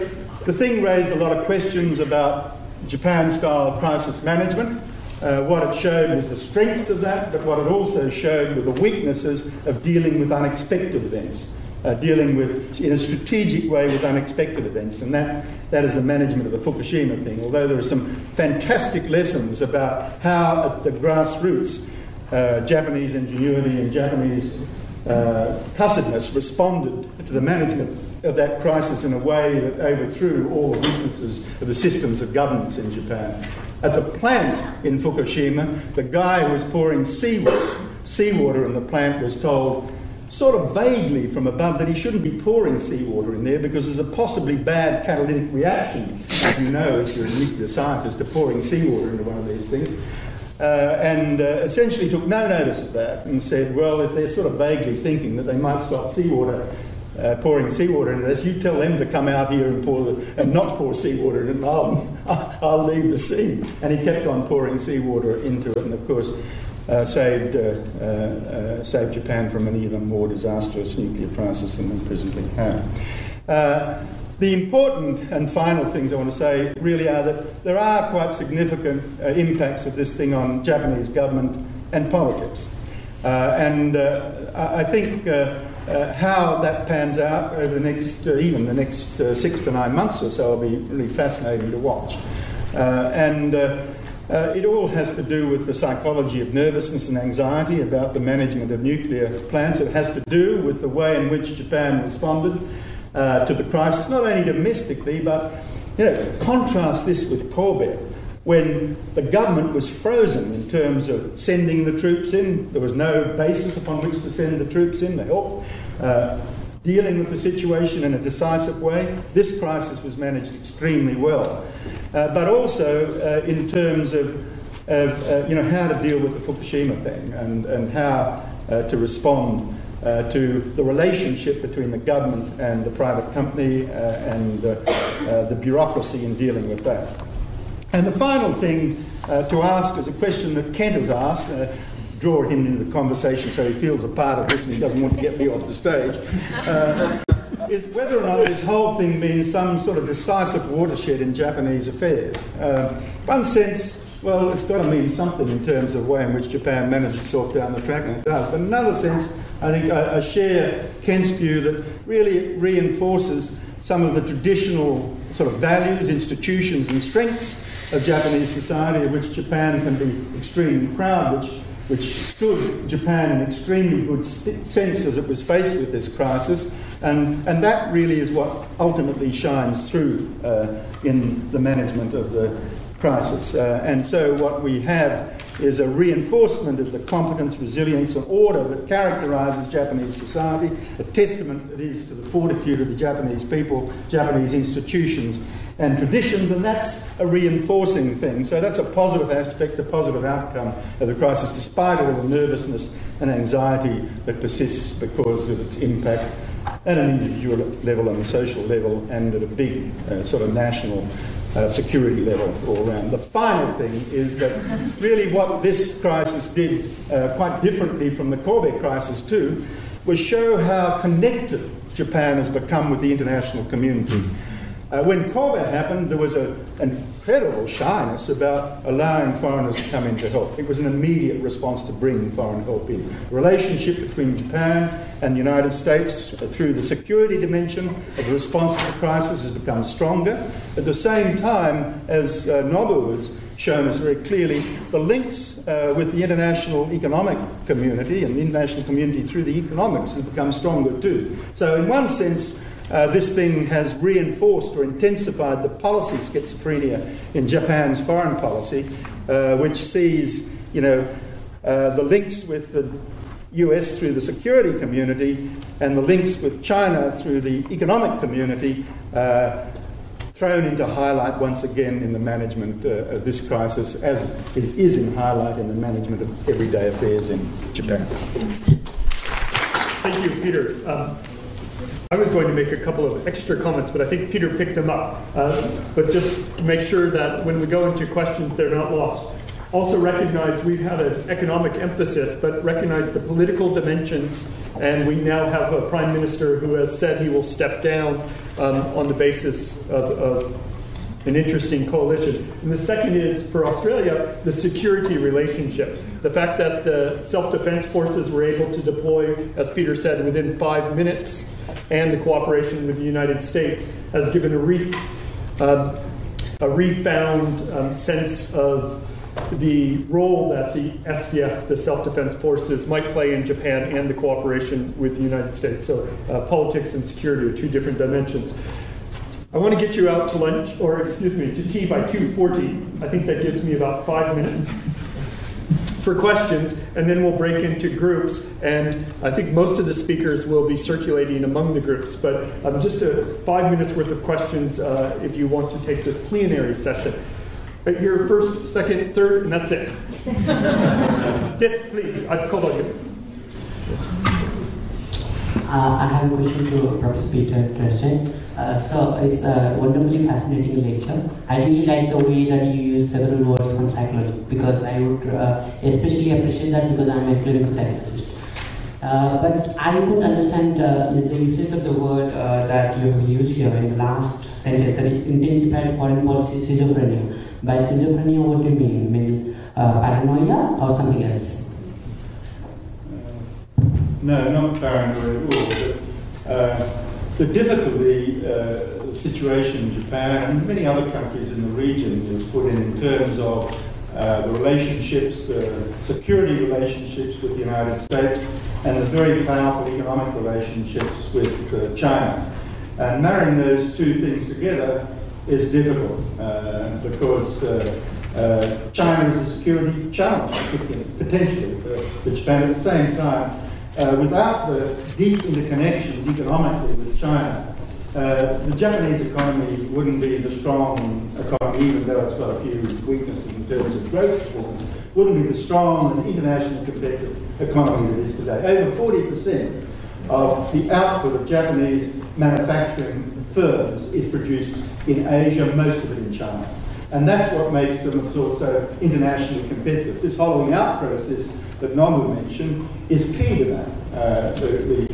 the thing raised a lot of questions about Japan style crisis management. Uh, what it showed was the strengths of that, but what it also showed were the weaknesses of dealing with unexpected events uh, dealing with, in a strategic way, with unexpected events. And that, that is the management of the Fukushima thing. Although there are some fantastic lessons about how, at the grassroots, uh, Japanese ingenuity and Japanese uh, cussedness responded to the management of that crisis in a way that overthrew all the weaknesses of the systems of governance in Japan. At the plant in Fukushima, the guy who was pouring seawater, seawater in the plant was told sort of vaguely from above that he shouldn't be pouring seawater in there because there's a possibly bad catalytic reaction, as you know if you're a nuclear scientist, to pouring seawater into one of these things. Uh, and uh, essentially took no notice of that and said, well, if they're sort of vaguely thinking that they might stop seawater, uh, pouring seawater into this, you tell them to come out here and pour the, and not pour seawater in it, I'll, I'll leave the sea. And he kept on pouring seawater into it, and of course, uh, saved, uh, uh, uh, saved Japan from an even more disastrous nuclear crisis than we presently have. Uh, the important and final things I want to say really are that there are quite significant impacts of this thing on Japanese government and politics. and I think uh, how that pans out over the next, uh, even the next uh, six to nine months or so, will be really fascinating to watch. and uh, it all has to do with the psychology of nervousness and anxiety about the management of nuclear plants. It has to do with the way in which Japan responded uh, to the crisis, not only domestically, but you know, contrast this with Kobe, when the government was frozen in terms of sending the troops in. There was no basis upon which to send the troops in. The help. Uh, dealing with the situation in a decisive way. This crisis was managed extremely well. Uh, but also uh, in terms of, of uh, you know, how to deal with the Fukushima thing and, and how uh, to respond uh, to the relationship between the government and the private company uh, and the bureaucracy in dealing with that. And the final thing to ask is a question that Kent has asked draw him into the conversation so he feels a part of this and he doesn't want to get me off the stage. Uh, is whether or not this whole thing means some sort of decisive watershed in Japanese affairs. Uh, one sense, well, it's got to mean something in terms of the way in which Japan managed itself down the track, and it does. But another sense, I think I, I share Kent's view that really reinforces some of the traditional sort of values, institutions, and strengths of Japanese society, of which Japan can be extremely proud, which which stood Japan in extremely good st- sense as it was faced with this crisis. And, and that really is what ultimately shines through uh, in the management of the crisis. Uh, and so what we have is a reinforcement of the competence, resilience, and order that characterizes Japanese society, a testament it is to the fortitude of the Japanese people, Japanese institutions, and traditions, and that's a reinforcing thing. So that's a positive aspect, a positive outcome of the crisis, despite all the nervousness and anxiety that persists because of its impact at an individual level and a social level and at a big uh, sort of national uh, security level all around. The final thing is that really what this crisis did uh, quite differently from the Kobe crisis too was show how connected Japan has become with the international community. Uh, when Kobe happened, there was an incredible shyness about allowing foreigners to come in to help. It was an immediate response to bring foreign help in. The relationship between Japan and the United States uh, through the security dimension of the response to the crisis has become stronger. At the same time, as uh, Nobu has shown us very clearly, the links uh, with the international economic community and the international community through the economics has become stronger too. So, in one sense, uh, this thing has reinforced or intensified the policy schizophrenia in Japan's foreign policy, uh, which sees, you know, uh, the links with the US through the security community and the links with China through the economic community uh, thrown into highlight once again in the management uh, of this crisis, as it is in highlight in the management of everyday affairs in Japan. Thank you, Peter. I was going to make a couple of extra comments, but I think Peter picked them up. Uh, but just to make sure that when we go into questions, they're not lost. Also recognize we've had an economic emphasis, but recognize the political dimensions, and we now have a prime minister who has said he will step down um, on the basis of, of an interesting coalition. And the second is for Australia, the security relationships. The fact that the self defense forces were able to deploy, as Peter said, within five minutes, and the cooperation with the United States has given a, re, uh, a refound um, sense of the role that the SDF, the self defense forces, might play in Japan and the cooperation with the United States. So, uh, politics and security are two different dimensions. I want to get you out to lunch, or excuse me, to tea by 2:40. I think that gives me about five minutes for questions, and then we'll break into groups. And I think most of the speakers will be circulating among the groups, but um, just a five minutes worth of questions uh, if you want to take this plenary session. But your first, second, third, and that's it. yes, please. I've called on you. Uh, I have a question to Professor Peter Drysdale. Uh, so it's a wonderfully fascinating lecture. I really like the way that you use several words from psychology because I would uh, especially appreciate that because I'm a clinical psychologist. Uh, but I could understand uh, the usage of the word uh, that you have used here in the last sentence, the intensified foreign policy schizophrenia. By schizophrenia, what do you mean? Mean paranoia or something else? No, not paranoia at all. The difficulty uh, situation in Japan and many other countries in the region is put in in terms of uh, the relationships, uh, security relationships with the United States, and the very powerful economic relationships with uh, China. And marrying those two things together is difficult uh, because uh, China is a security challenge, potentially, for Japan. At the same time, uh, without the deep interconnections economically with China, uh, the Japanese economy wouldn't be the strong economy, even though it's got a few weaknesses in terms of growth performance, wouldn't be the strong and internationally competitive economy that it is today. Over 40% of the output of Japanese manufacturing firms is produced in Asia, most of it in China. And that's what makes them, of course, so internationally competitive. This hollowing out process that Nobu mentioned is key to that. Uh, the,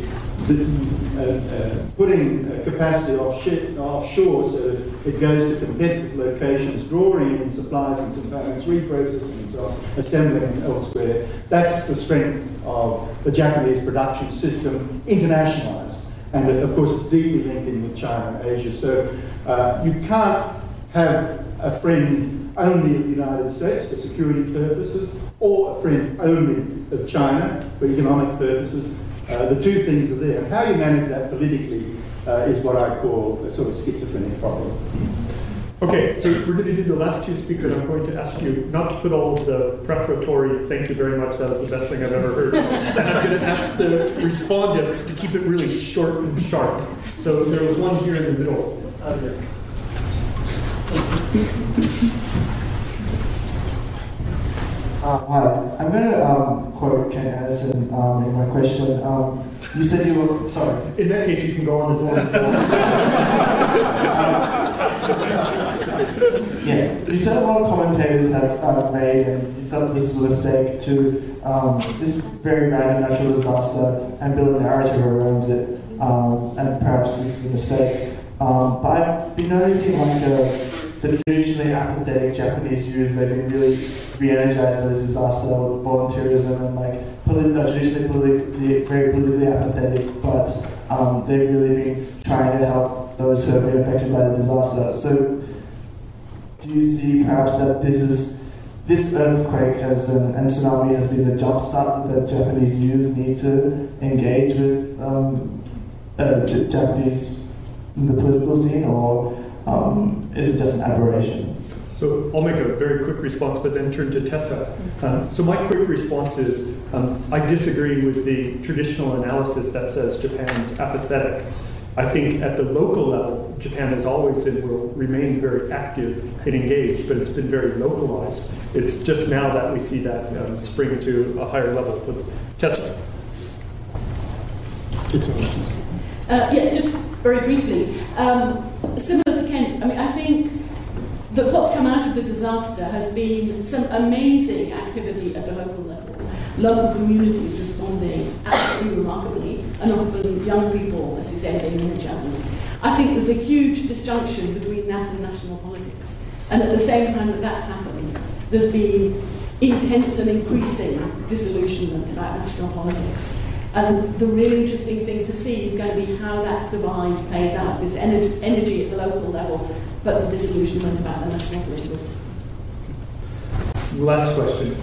the, uh, uh, putting capacity offshore so it goes to competitive locations, drawing in supplies and components, reprocessing and so on, assembling elsewhere. That's the strength of the Japanese production system internationalized. And of course, it's deeply linked in with China and Asia. So uh, you can't have a friend only of the United States for security purposes, or a friend only of China for economic purposes. Uh, the two things are there. How you manage that politically uh, is what I call a sort of schizophrenic problem. Okay, so we're going to do the last two speakers. I'm going to ask you not to put all the preparatory, thank you very much, that was the best thing I've ever heard. and I'm going to ask the respondents to keep it really short and sharp. So there was one here in the middle. Uh, hi, I'm going to um, quote Kent Anderson um, in my question. Um, you said you were, sorry. In that case, you can go on as long as you want. yeah, you said a lot of commentators have uh, made, and you thought this was a mistake, to um, this very random natural disaster and build a narrative around it, um, and perhaps this is a mistake. Um, but I've been noticing like a the traditionally apathetic Japanese Jews, they've been really re-energized by this disaster with volunteerism and like politi- traditionally politically, very politically apathetic, but um, they've really been trying to help those who have been affected by the disaster. So, do you see perhaps that this is this earthquake has and, and tsunami has been the jumpstart that Japanese youths need to engage with um, uh, Japanese in the political scene, or um, is it just an aberration? So I'll make a very quick response, but then turn to Tessa. Um, so my quick response is um, I disagree with the traditional analysis that says Japan's apathetic. I think at the local level, Japan has always and will remain very active and engaged, but it's been very localized. It's just now that we see that um, spring to a higher level. But Tessa. Uh, yeah, just very briefly. Um, similar to Kent, I mean, I think that what's come out of the disaster has been some amazing activity at the local level. Local communities responding absolutely remarkably, and often young people, as you say, being energized. I think there's a huge disjunction between that and national politics. And at the same time that that's happening, there's been intense and increasing disillusionment about national politics. And the really interesting thing to see is going to be how that divide plays out, this energy, energy at the local level, but the disillusionment about the national political system. Last question.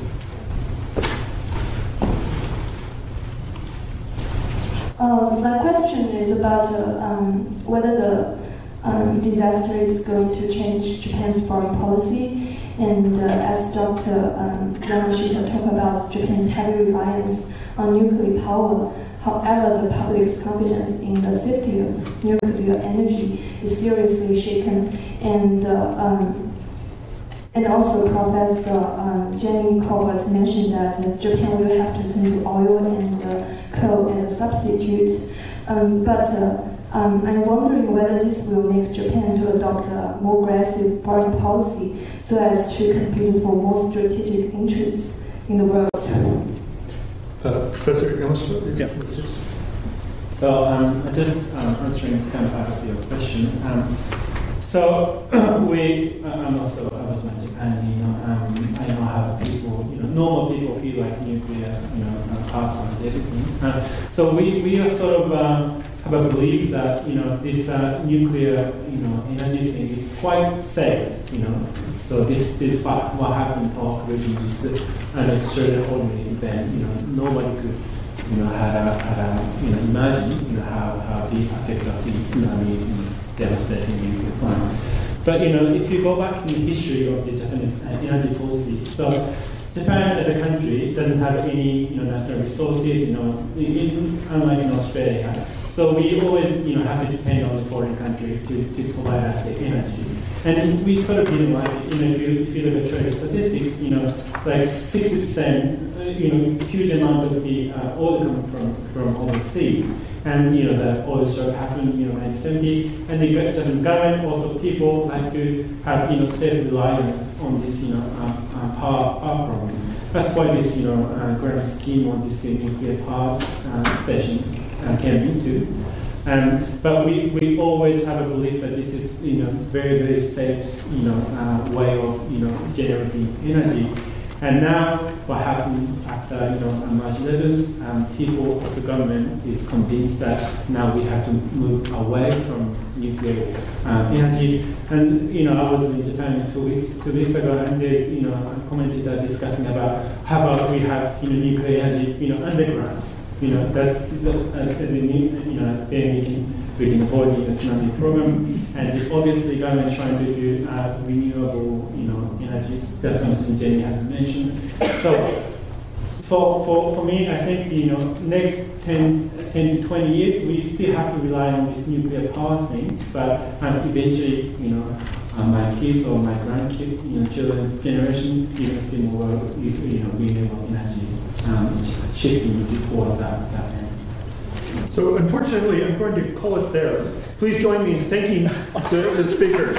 Uh, my question is about uh, um, whether the um, disaster is going to change Japan's foreign policy. And uh, as Dr. Um, Yamashita talked about Japan's heavy reliance on nuclear power. However, the public's confidence in the safety of nuclear energy is seriously shaken, and uh, um, and also Professor um, Jenny Corbett mentioned that uh, Japan will have to turn to oil and uh, coal as a substitute. Um, but uh, um, I'm wondering whether this will make Japan to adopt a more aggressive foreign policy so as to compete for more strategic interests in the world. Uh, Professor Yamashita? Yeah. So um, I'm just um, answering kind of part of your question. Um, so we, uh, I'm also, I was in Japan, you know, um, I know how people, you know, normal people feel like nuclear, you know, apart from everything. Uh, so we, we are sort of uh, have a belief that, you know, this uh, nuclear, you know, energy thing is quite safe, you know, so this, this what, what happened to region is an extraordinary event. You know, nobody could, you know, had, had you know, imagine, you know, how, how the effect of the tsunami devastating plant. But you know, if you go back in the history of the Japanese energy policy, so Japan as a country doesn't have any you know, natural resources, you know, in, unlike in Australia. So we always you know, have to depend on the foreign country to, to provide us the energy. And we sort of didn't like, you know, if you, if you look at trade statistics, you know, like 60%, uh, you know, huge amount of the uh, oil come from, from overseas. And, you know, the oil shock happened, you know, 1970. And the Japanese government, also people like to have, you know, self-reliance on this, you know, uh, uh, power, power program. That's why this, you know, uh, grant scheme on this nuclear power uh, station uh, came into. Um, but we, we always have a belief that this is you know very very safe you know uh, way of you know generating energy. And now what happened after you know March 11th, um, people, also government, is convinced that now we have to move away from nuclear uh, energy. And you know I was in Japan two weeks two weeks ago, and they you know commented discussing about how about we have you know nuclear energy you know underground you know, that's, that's uh, the, you know, then we can, avoid the tsunami problem. And obviously government trying to do uh, renewable, you know, energy, that's something Jenny has mentioned. So for, for, for me, I think, you know, next 10, 10 to 20 years, we still have to rely on these nuclear power things, but um, eventually, you know, uh, my kids or my grandkids, you know, children's generation, you can see more, you know, renewable energy um, that, that end. So unfortunately, I'm going to call it there. Please join me in thanking the, the speakers.